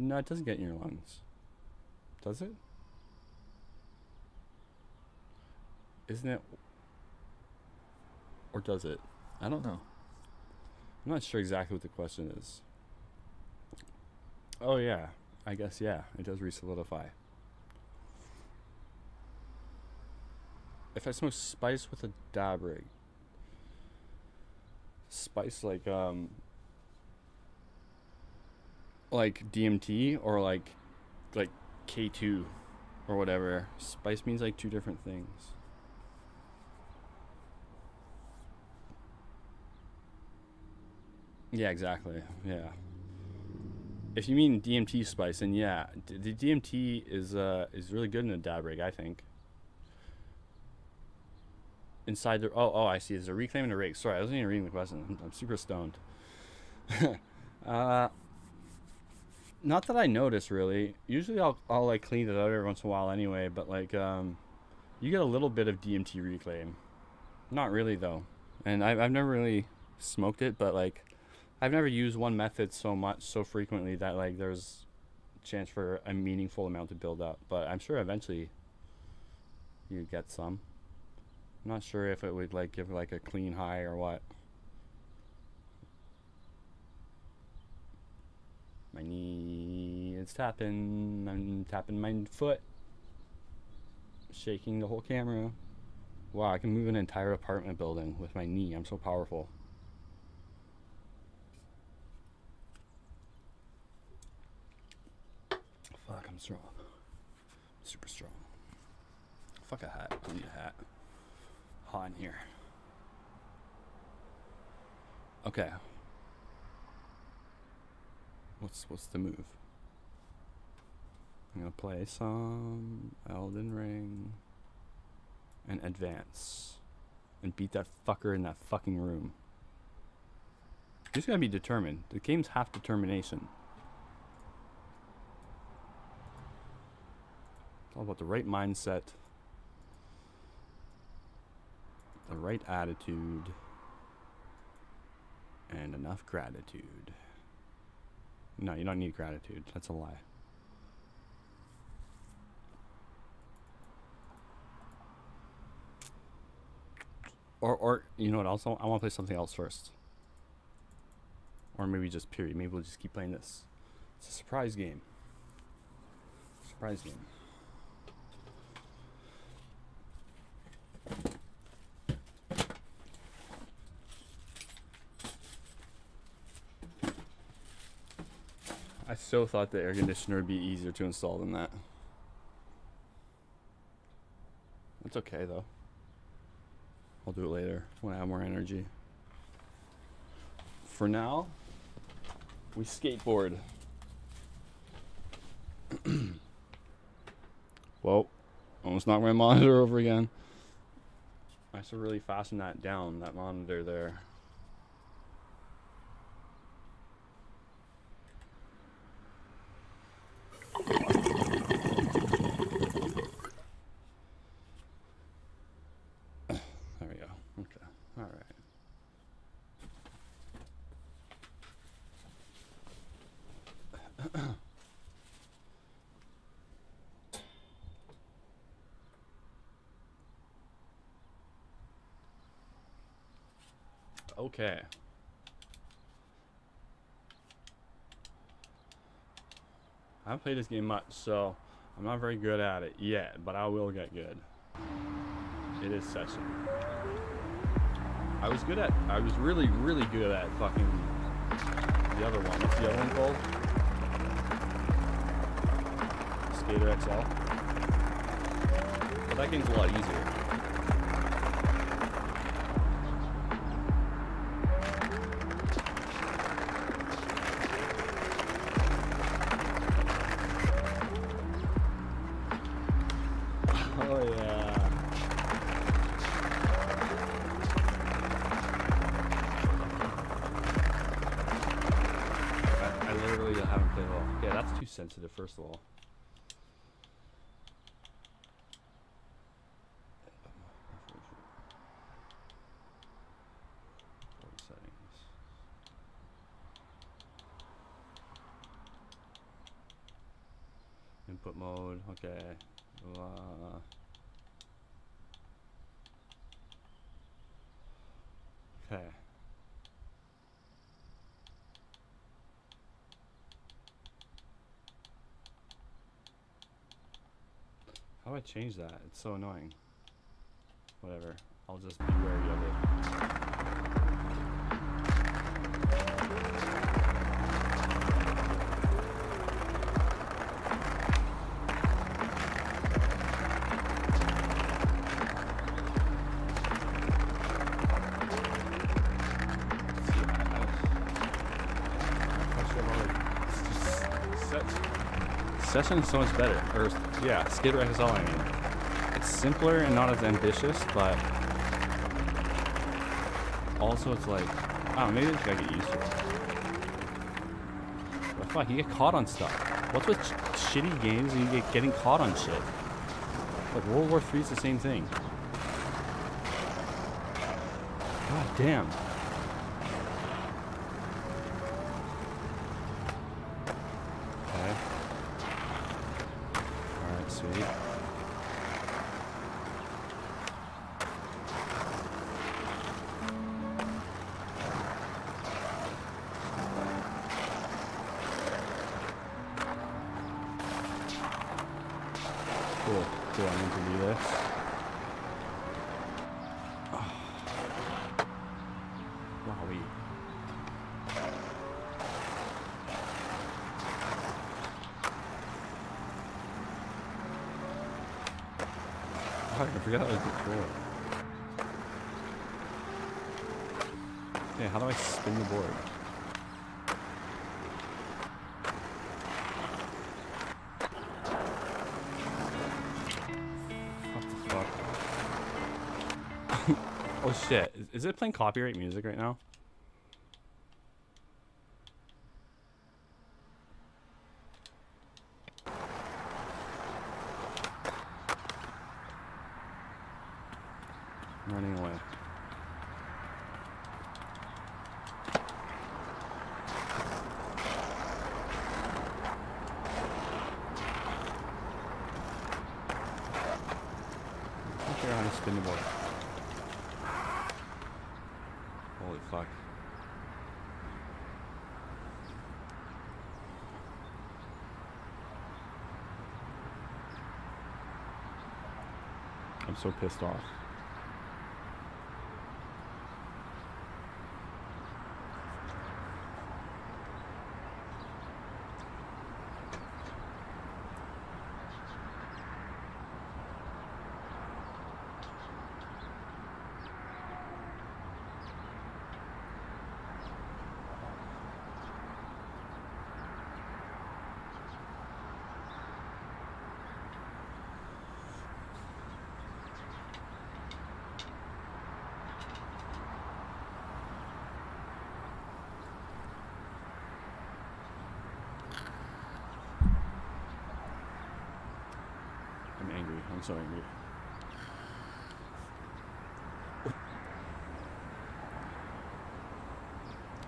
[SPEAKER 1] No, it doesn't get in your lungs. Does it? Isn't it? Or does it? I don't know. I'm not sure exactly what the question is. Oh, yeah. I guess, yeah. It does re solidify. If I smoke spice with a dab rig, spice like, um, like DMT or like like K2 or whatever. Spice means like two different things. Yeah, exactly. Yeah. If you mean DMT spice, then yeah, the DMT is uh is really good in a dab rig, I think. Inside the oh oh I see, There's a reclaiming a rig. Sorry, I wasn't even reading the question. I'm, I'm super stoned. uh not that I notice really. Usually I'll I'll like clean it out every once in a while anyway. But like um, you get a little bit of DMT reclaim. Not really though, and I've I've never really smoked it, but like I've never used one method so much so frequently that like there's chance for a meaningful amount to build up. But I'm sure eventually you get some. I'm not sure if it would like give like a clean high or what. My knee is tapping. I'm tapping my foot. Shaking the whole camera. Wow, I can move an entire apartment building with my knee. I'm so powerful. Fuck, I'm strong. Super strong. Fuck a hat. I need a hat. Hot in here. Okay. What's what's the move? I'm gonna play some Elden Ring and advance and beat that fucker in that fucking room. You just gotta be determined. The game's half determination. It's all about the right mindset, the right attitude, and enough gratitude. No, you don't need gratitude. That's a lie. Or, or you know what? Also, I want to play something else first. Or maybe just period. Maybe we'll just keep playing this. It's a surprise game. Surprise game. I so thought the air conditioner would be easier to install than that. It's okay though. I'll do it later when I have more energy. For now, we skateboard. Whoa, almost knocked my monitor over again. I should really fasten that down, that monitor. There we go. Okay. All right. Okay. I haven't played this game much, so I'm not very good at it yet, but I will get good. It is session. I was good at. I was really, really good at fucking the other one. What's the other one called? Skater XL. But that game's a lot easier. I change that? It's so annoying. Whatever. I'll just be wary of it. Succession is so much better. Or yeah, Skater XL. I mean, it's simpler and not as ambitious, but also it's like, oh, maybe I just gotta get used to it. But fuck, you get caught on stuff. What's with sh- shitty games and you get getting caught on shit? Like World War Three is the same thing. God damn. It playing copyright music right now? I'm running away. I figure out how to spin the board. Holy fuck. I'm so pissed off. I'm angry. I'm so angry.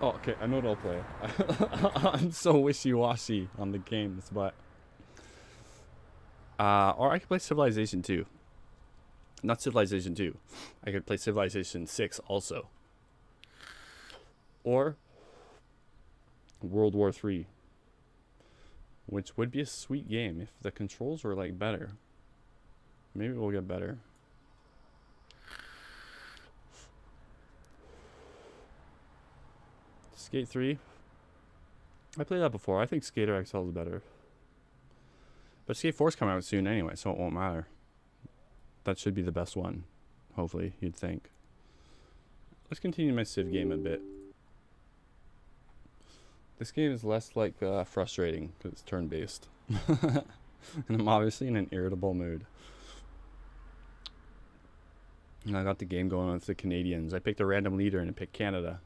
[SPEAKER 1] Oh, okay. I know I'll play. I'm so wishy-washy on the games, but uh, or I could play Civilization 2. Not Civilization 2. I could play Civilization 6 also. Or World War 3 which would be a sweet game if the controls were like better. Maybe we'll get better. Skate 3. I played that before. I think Skater XL is better. But Skate 4 is coming out soon anyway, so it won't matter. That should be the best one. Hopefully, you'd think. Let's continue my Civ game a bit. This game is less like uh, frustrating because it's turn-based, and I'm obviously in an irritable mood. And I got the game going with the Canadians. I picked a random leader and it picked Canada.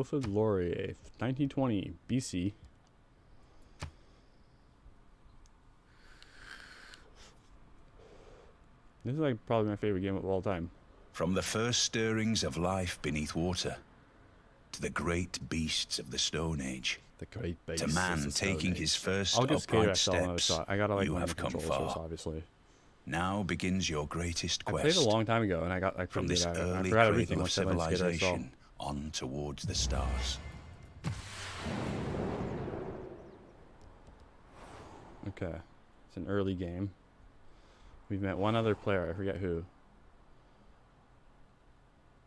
[SPEAKER 1] Wilfrid Laurier, 1920 BC. This is like probably my favorite game of all time.
[SPEAKER 9] From the first stirrings of life beneath water to the great beasts of the Stone Age,
[SPEAKER 1] The great base.
[SPEAKER 9] to man taking his first
[SPEAKER 1] I'll give Skater
[SPEAKER 9] upright steps.
[SPEAKER 1] I gotta like
[SPEAKER 9] you have come far.
[SPEAKER 1] obviously.
[SPEAKER 9] Now begins your greatest quest.
[SPEAKER 1] I played a long time ago and I got like
[SPEAKER 9] from this
[SPEAKER 1] it. I
[SPEAKER 9] early
[SPEAKER 1] forgot everything
[SPEAKER 9] of
[SPEAKER 1] I
[SPEAKER 9] civilization on towards the stars.
[SPEAKER 1] Okay. It's an early game. We've met one other player, I forget who.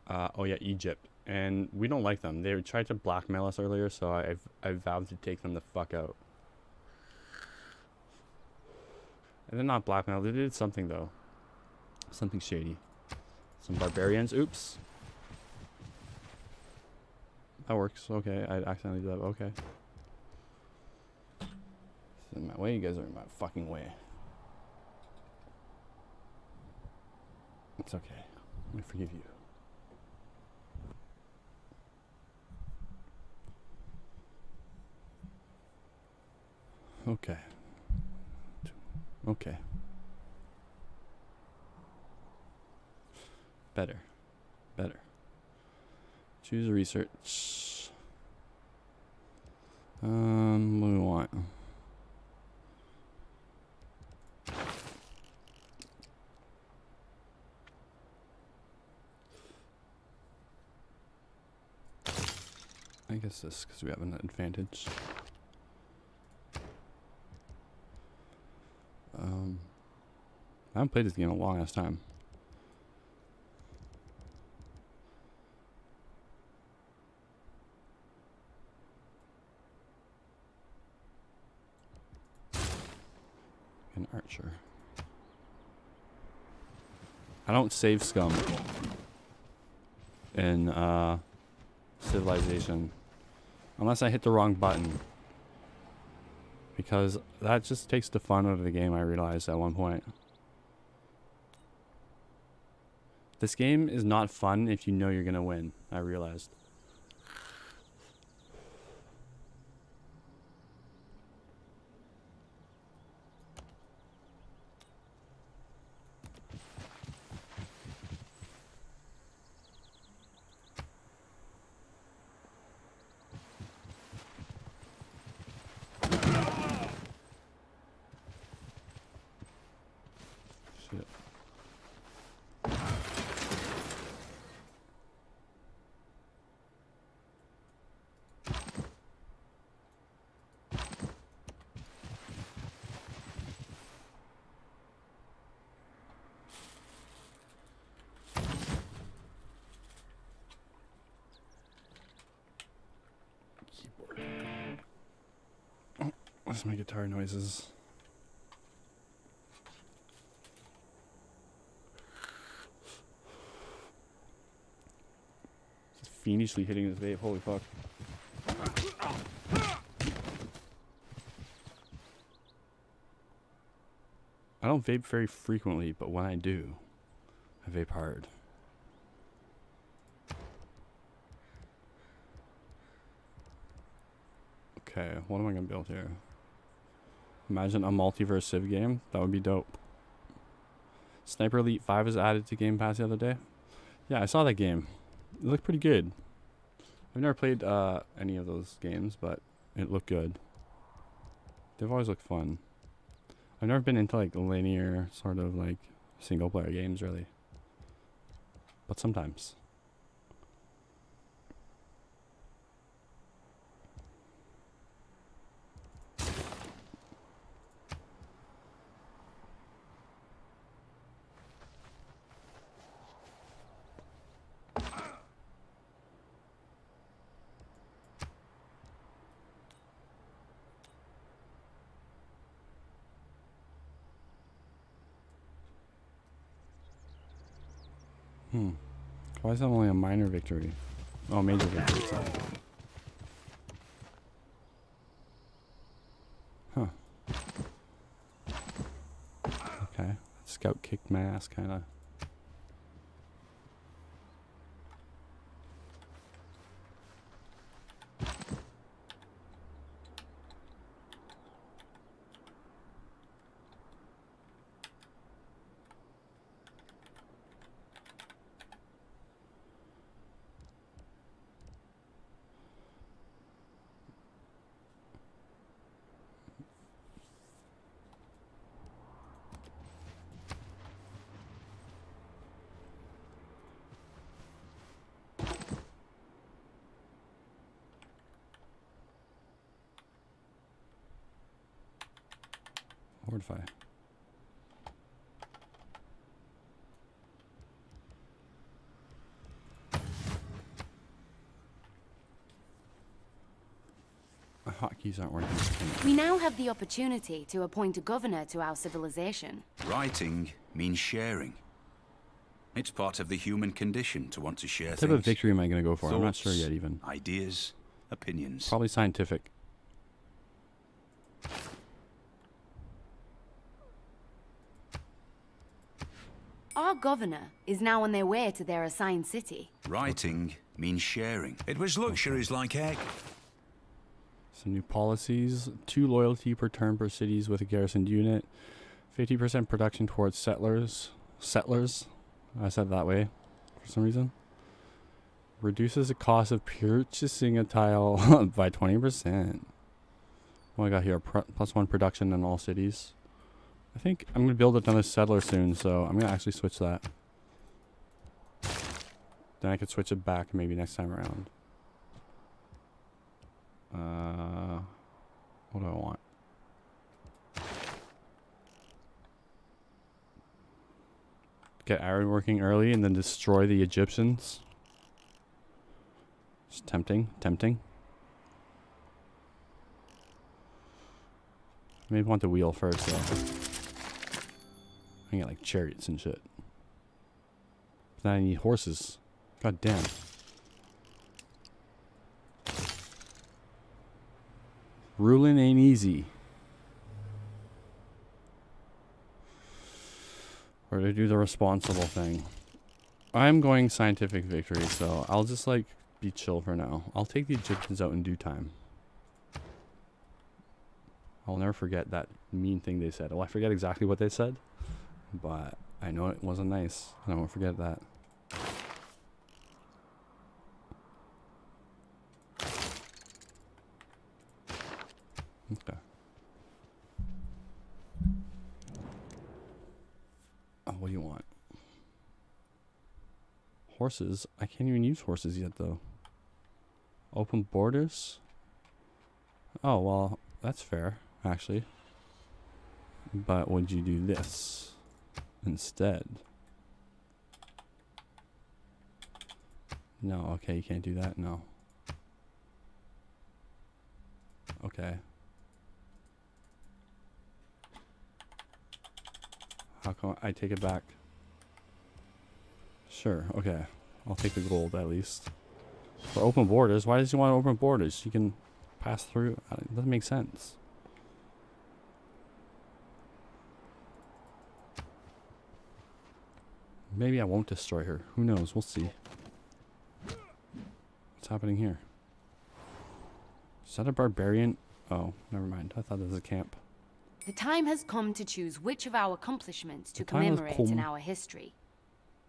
[SPEAKER 1] Uh, oh yeah, Egypt, and we don't like them. They tried to blackmail us earlier, so I've I vowed to take them the fuck out. And they're not blackmail. They did something though. Something shady. Some barbarians. Oops. That works. Okay, I accidentally did that. Okay. This is in my way. You guys are in my fucking way. It's okay. I forgive you. Okay. Okay. Better. Better. Choose research. Um, what do we want? I guess this, because we have an advantage. Um, I haven't played this game in a long ass time. Archer. I don't save scum in uh, civilization unless I hit the wrong button because that just takes the fun out of the game I realized at one point. This game is not fun if you know you're going to win, I realized. Shit. Keyboard. Oh, What's my guitar noises? Just fiendishly hitting this vape. Holy fuck. I don't vape very frequently, but when I do, I vape hard. Okay, what am I gonna build here? Imagine a multiverse Civ game. That would be dope. Sniper Elite 5 was added to Game Pass the other day. Yeah, I saw that game. It looked pretty good. I've never played uh, any of those games, but it looked good. They've always looked fun. I've never been into like linear sort of like single player games really. But sometimes. Hmm. Why is that only a minor victory? Oh, major victory. Sorry. Huh. Okay. Scout kicked my ass, kind of. Keys aren't working.
[SPEAKER 10] We now have the opportunity to appoint a governor to our civilization.
[SPEAKER 9] Writing means sharing. It's part of the human condition to want to share
[SPEAKER 1] What type
[SPEAKER 9] things.
[SPEAKER 1] of victory am I going to go for? I'm not sure yet, even.
[SPEAKER 9] Ideas, opinions.
[SPEAKER 1] Probably scientific.
[SPEAKER 10] Our governor is now on their way to their assigned city.
[SPEAKER 9] Writing means sharing. It was luxuries like egg.
[SPEAKER 1] Some new policies. Two loyalty per turn per cities with a garrisoned unit. 50% production towards settlers. Settlers. I said that way for some reason. Reduces the cost of purchasing a tile by 20%. What I got here? Plus one production in all cities. I think I'm going to build another settler soon, so I'm going to actually switch that. Then I could switch it back maybe next time around. Uh, what do I want? Get iron working early and then destroy the Egyptians. It's tempting, tempting. Maybe want the wheel first though. I can get like chariots and shit. Then I need horses. God damn. Ruling ain't easy. Or to do the responsible thing. I'm going scientific victory, so I'll just like be chill for now. I'll take the Egyptians out in due time. I'll never forget that mean thing they said. Well, I forget exactly what they said, but I know it wasn't nice. and I won't forget that. Okay. Oh, what do you want? Horses? I can't even use horses yet, though. Open borders? Oh, well, that's fair, actually. But would you do this instead? No, okay, you can't do that? No. Okay. How come I take it back? Sure, okay. I'll take the gold at least. For open borders, why does he want open borders? You can pass through. uh, It doesn't make sense. Maybe I won't destroy her. Who knows? We'll see. What's happening here? Is that a barbarian? Oh, never mind. I thought it was a camp.
[SPEAKER 10] The time has come to choose which of our accomplishments to
[SPEAKER 1] The time has
[SPEAKER 10] commemorate in our history.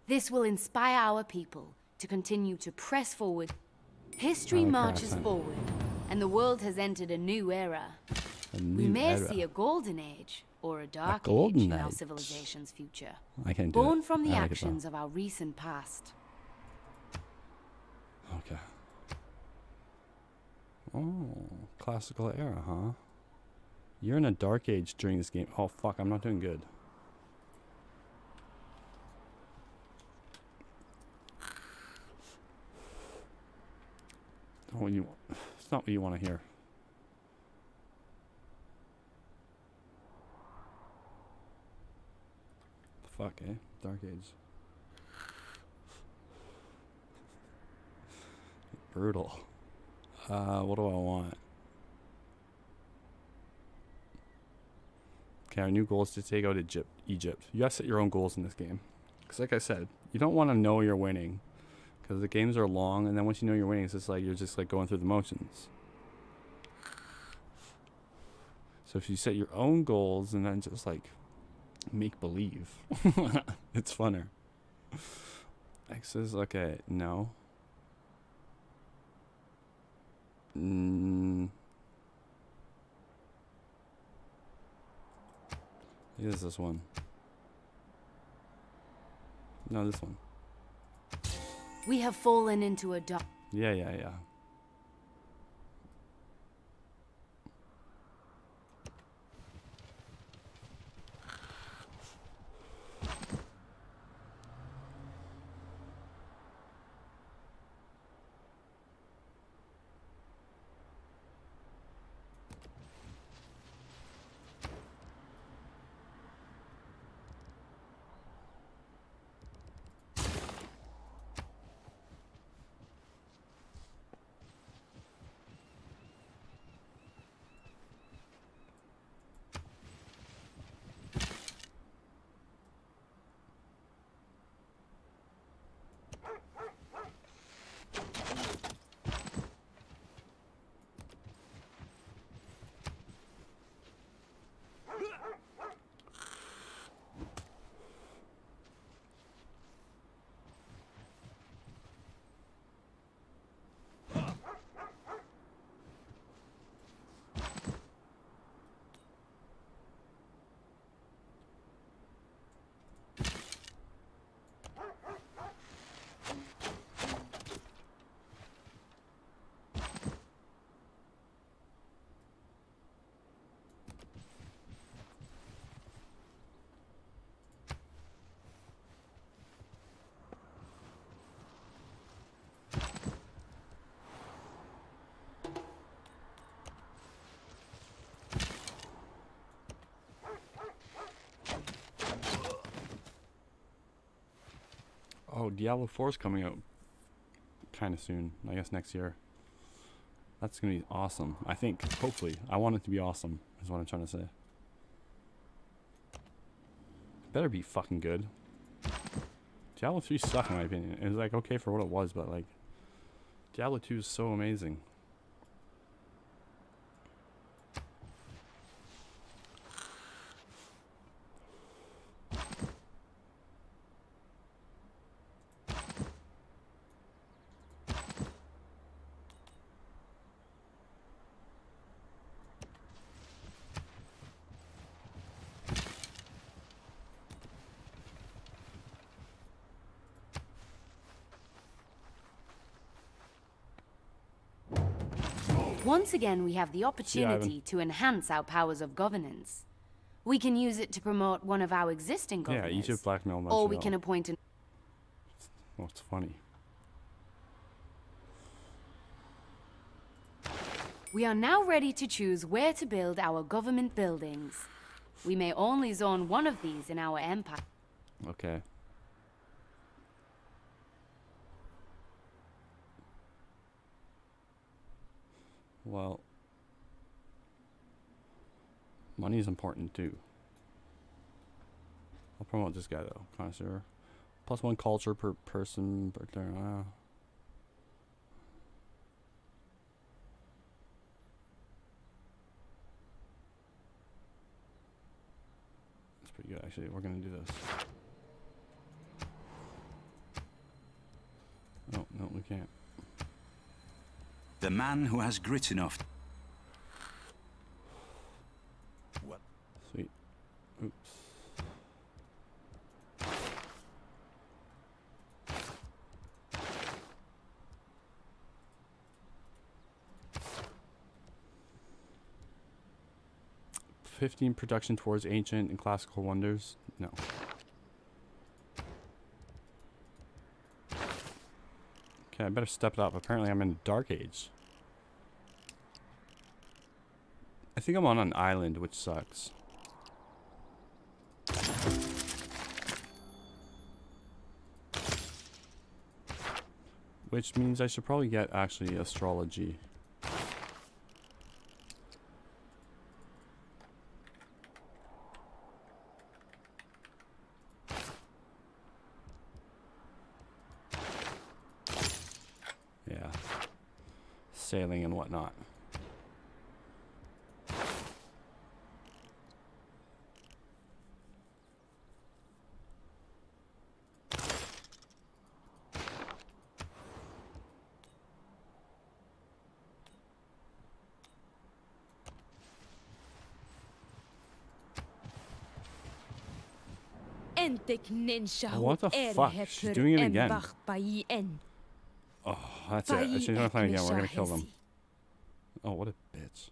[SPEAKER 10] This will inspire our people to continue to press forward. History
[SPEAKER 1] Okay,
[SPEAKER 10] marches forward, and the world has entered a new era.
[SPEAKER 1] A
[SPEAKER 10] We may
[SPEAKER 1] era.
[SPEAKER 10] see a golden age or a dark age
[SPEAKER 1] golden
[SPEAKER 10] in our civilization's future.
[SPEAKER 1] I can't do
[SPEAKER 10] Born
[SPEAKER 1] it.
[SPEAKER 10] from the
[SPEAKER 1] like
[SPEAKER 10] actions of our recent past.
[SPEAKER 1] Okay. Oh, classical era, huh? You're in a dark age during this game. Oh fuck, I'm not doing good. Not what you. It's not what you want to hear. Fuck, eh? Dark age. Brutal. Uh, what do I want? Okay, our new goal is to take out Egypt. Egypt. You gotta set your own goals in this game. Because, like I said, you don't want to know you're winning. Because the games are long, and then once you know you're winning, it's just like you're just like going through the motions. So if you set your own goals and then just like make believe, it's funner. X is okay. No. Mm. Is this one? No, this one.
[SPEAKER 10] We have fallen into a dark.
[SPEAKER 1] Yeah, yeah, yeah. Oh, Diablo 4 is coming out kind of soon. I guess next year. That's gonna be awesome. I think. Hopefully, I want it to be awesome. Is what I'm trying to say. better be fucking good. Diablo 3 sucked in my opinion. It was like okay for what it was, but like Diablo 2 is so amazing.
[SPEAKER 10] Once again, we have the opportunity to enhance our powers of governance. We can use it to promote one of our existing
[SPEAKER 1] Yeah,
[SPEAKER 10] governors.
[SPEAKER 1] Egypt blackmail
[SPEAKER 10] Or we can appoint an
[SPEAKER 1] Well, funny.
[SPEAKER 10] We are now ready to choose where to build our government buildings. We may only zone one of these in our empire.
[SPEAKER 1] Okay. Well, money is important too. I'll promote this guy though, connoisseur. Plus one culture per person, there. Uh, that's pretty good actually. We're gonna do this. No, no, we can't.
[SPEAKER 9] The man who has grit enough. What?
[SPEAKER 1] Sweet. Oops. Fifteen production towards ancient and classical wonders. No. Okay, I better step it up. Apparently, I'm in Dark Age. I think I'm on an island, which sucks. Which means I should probably get actually astrology. Yeah. Sailing and whatnot.
[SPEAKER 11] Ninja
[SPEAKER 1] What the fuck? She's doing it again. That's it. She's gonna play again. We're gonna kill them. Oh, what a bitch.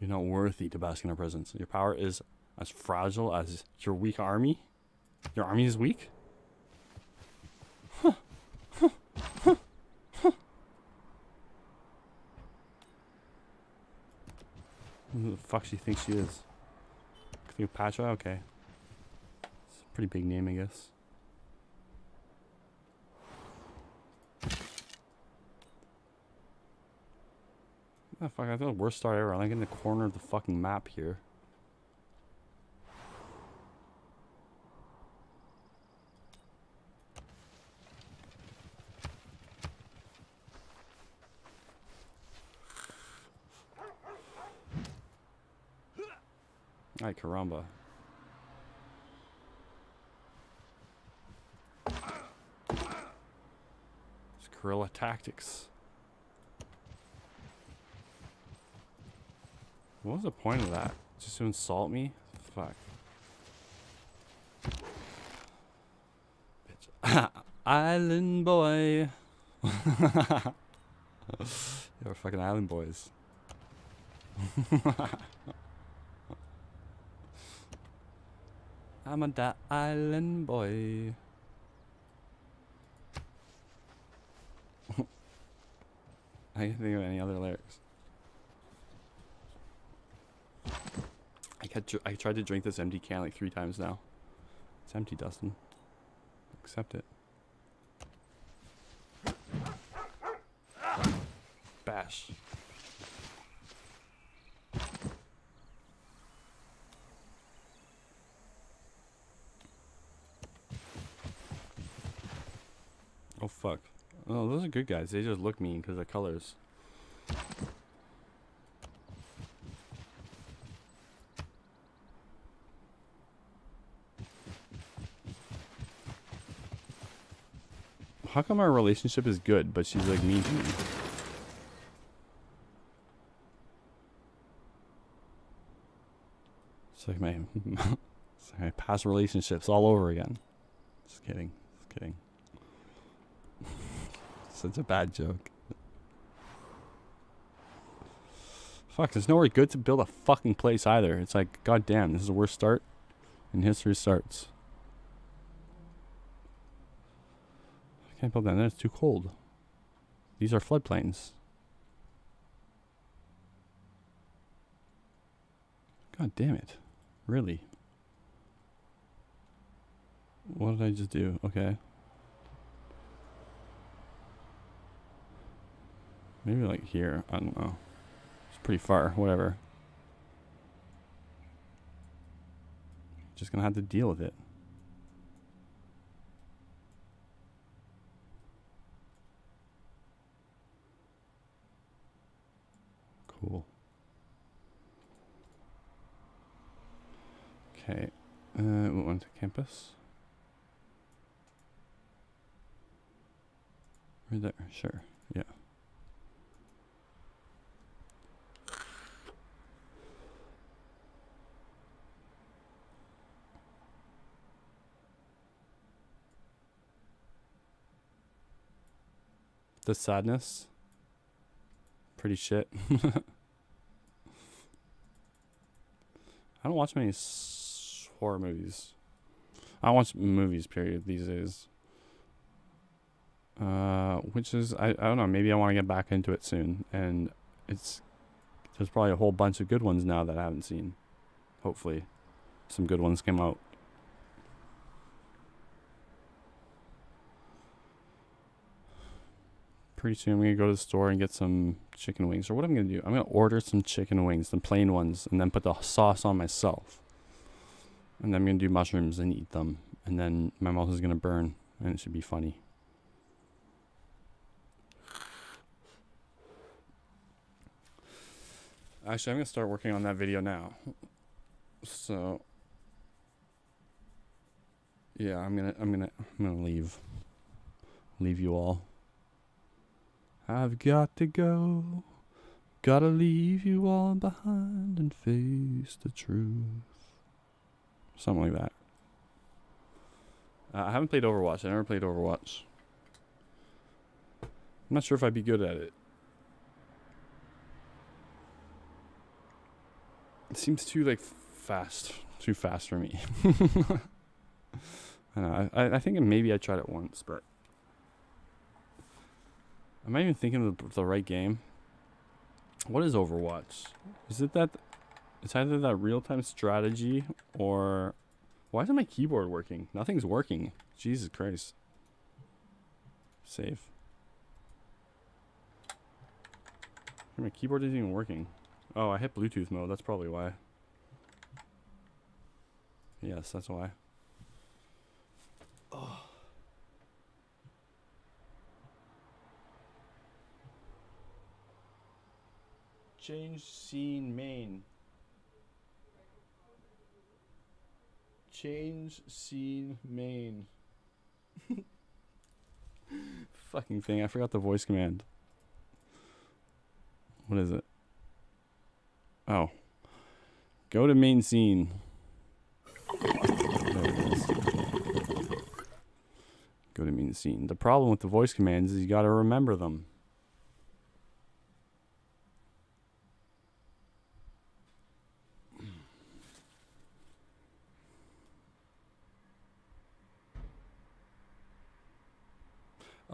[SPEAKER 1] You're not worthy to bask in our presence. Your power is as fragile as your weak army. Your army is weak? Huh. Huh. Huh. Huh. Who the fuck she thinks she is? Cleopatra? Okay. It's a pretty big name, I guess. Oh, fuck, I feel the worst start ever. I'm like in the corner of the fucking map here. Ay, caramba. It's guerrilla tactics. What was the point of that? Just to insult me? Fuck. Bitch. island boy. You're fucking island boys. I'm a da island boy. I can't think of any other lyrics. had I tried to drink this empty can like three times now. It's empty, Dustin. Accept it. Bash. Oh fuck. Oh, those are good guys. They just look mean because of colors. How come our relationship is good, but she's like mean to me? It's like my, it's like my past relationships all over again. Just kidding. Just kidding. Such a bad joke. Fuck, there's nowhere good to build a fucking place either. It's like, goddamn, this is the worst start, and history starts. Can't build that. Then it's too cold. These are floodplains. God damn it. Really? What did I just do? Okay. Maybe like here. I don't know. It's pretty far. Whatever. Just gonna have to deal with it. Cool. Okay. Uh, we went to campus. Right there. Sure. Yeah. The sadness. Pretty shit. I don't watch many horror movies. I watch movies, period, these days. Uh, which is, I, I don't know, maybe I want to get back into it soon. And it's, there's probably a whole bunch of good ones now that I haven't seen. Hopefully. Some good ones came out. pretty soon I'm gonna go to the store and get some chicken wings. Or what I'm gonna do? I'm gonna order some chicken wings, some plain ones, and then put the sauce on myself. And then I'm gonna do mushrooms and eat them. And then my mouth is gonna burn, and it should be funny. Actually, I'm gonna start working on that video now. So, yeah, I'm gonna, I'm gonna, I'm gonna leave, leave you all. I've got to go. Gotta leave you all behind and face the truth. Something like that. Uh, I haven't played Overwatch. I never played Overwatch. I'm not sure if I'd be good at it. It seems too like fast, too fast for me. I know. I, I think maybe I tried it once, but Am I even thinking of the, the right game? What is Overwatch? Is it that... It's either that real-time strategy or... Why isn't my keyboard working? Nothing's working. Jesus Christ. Save. My keyboard isn't even working. Oh, I hit Bluetooth mode. That's probably why. Yes, that's why. Oh. Change scene main. Change scene main. Fucking thing, I forgot the voice command. What is it? Oh. Go to main scene. Go to main scene. The problem with the voice commands is you gotta remember them.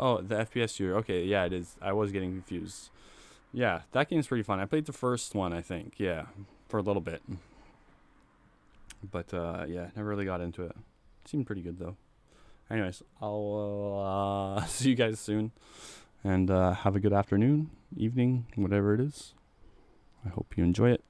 [SPEAKER 1] Oh, the FPS shooter. Okay, yeah, it is. I was getting confused. Yeah, that game's pretty fun. I played the first one, I think. Yeah, for a little bit. But uh, yeah, never really got into it. Seemed pretty good though. Anyways, I'll uh, see you guys soon. And uh, have a good afternoon, evening, whatever it is. I hope you enjoy it.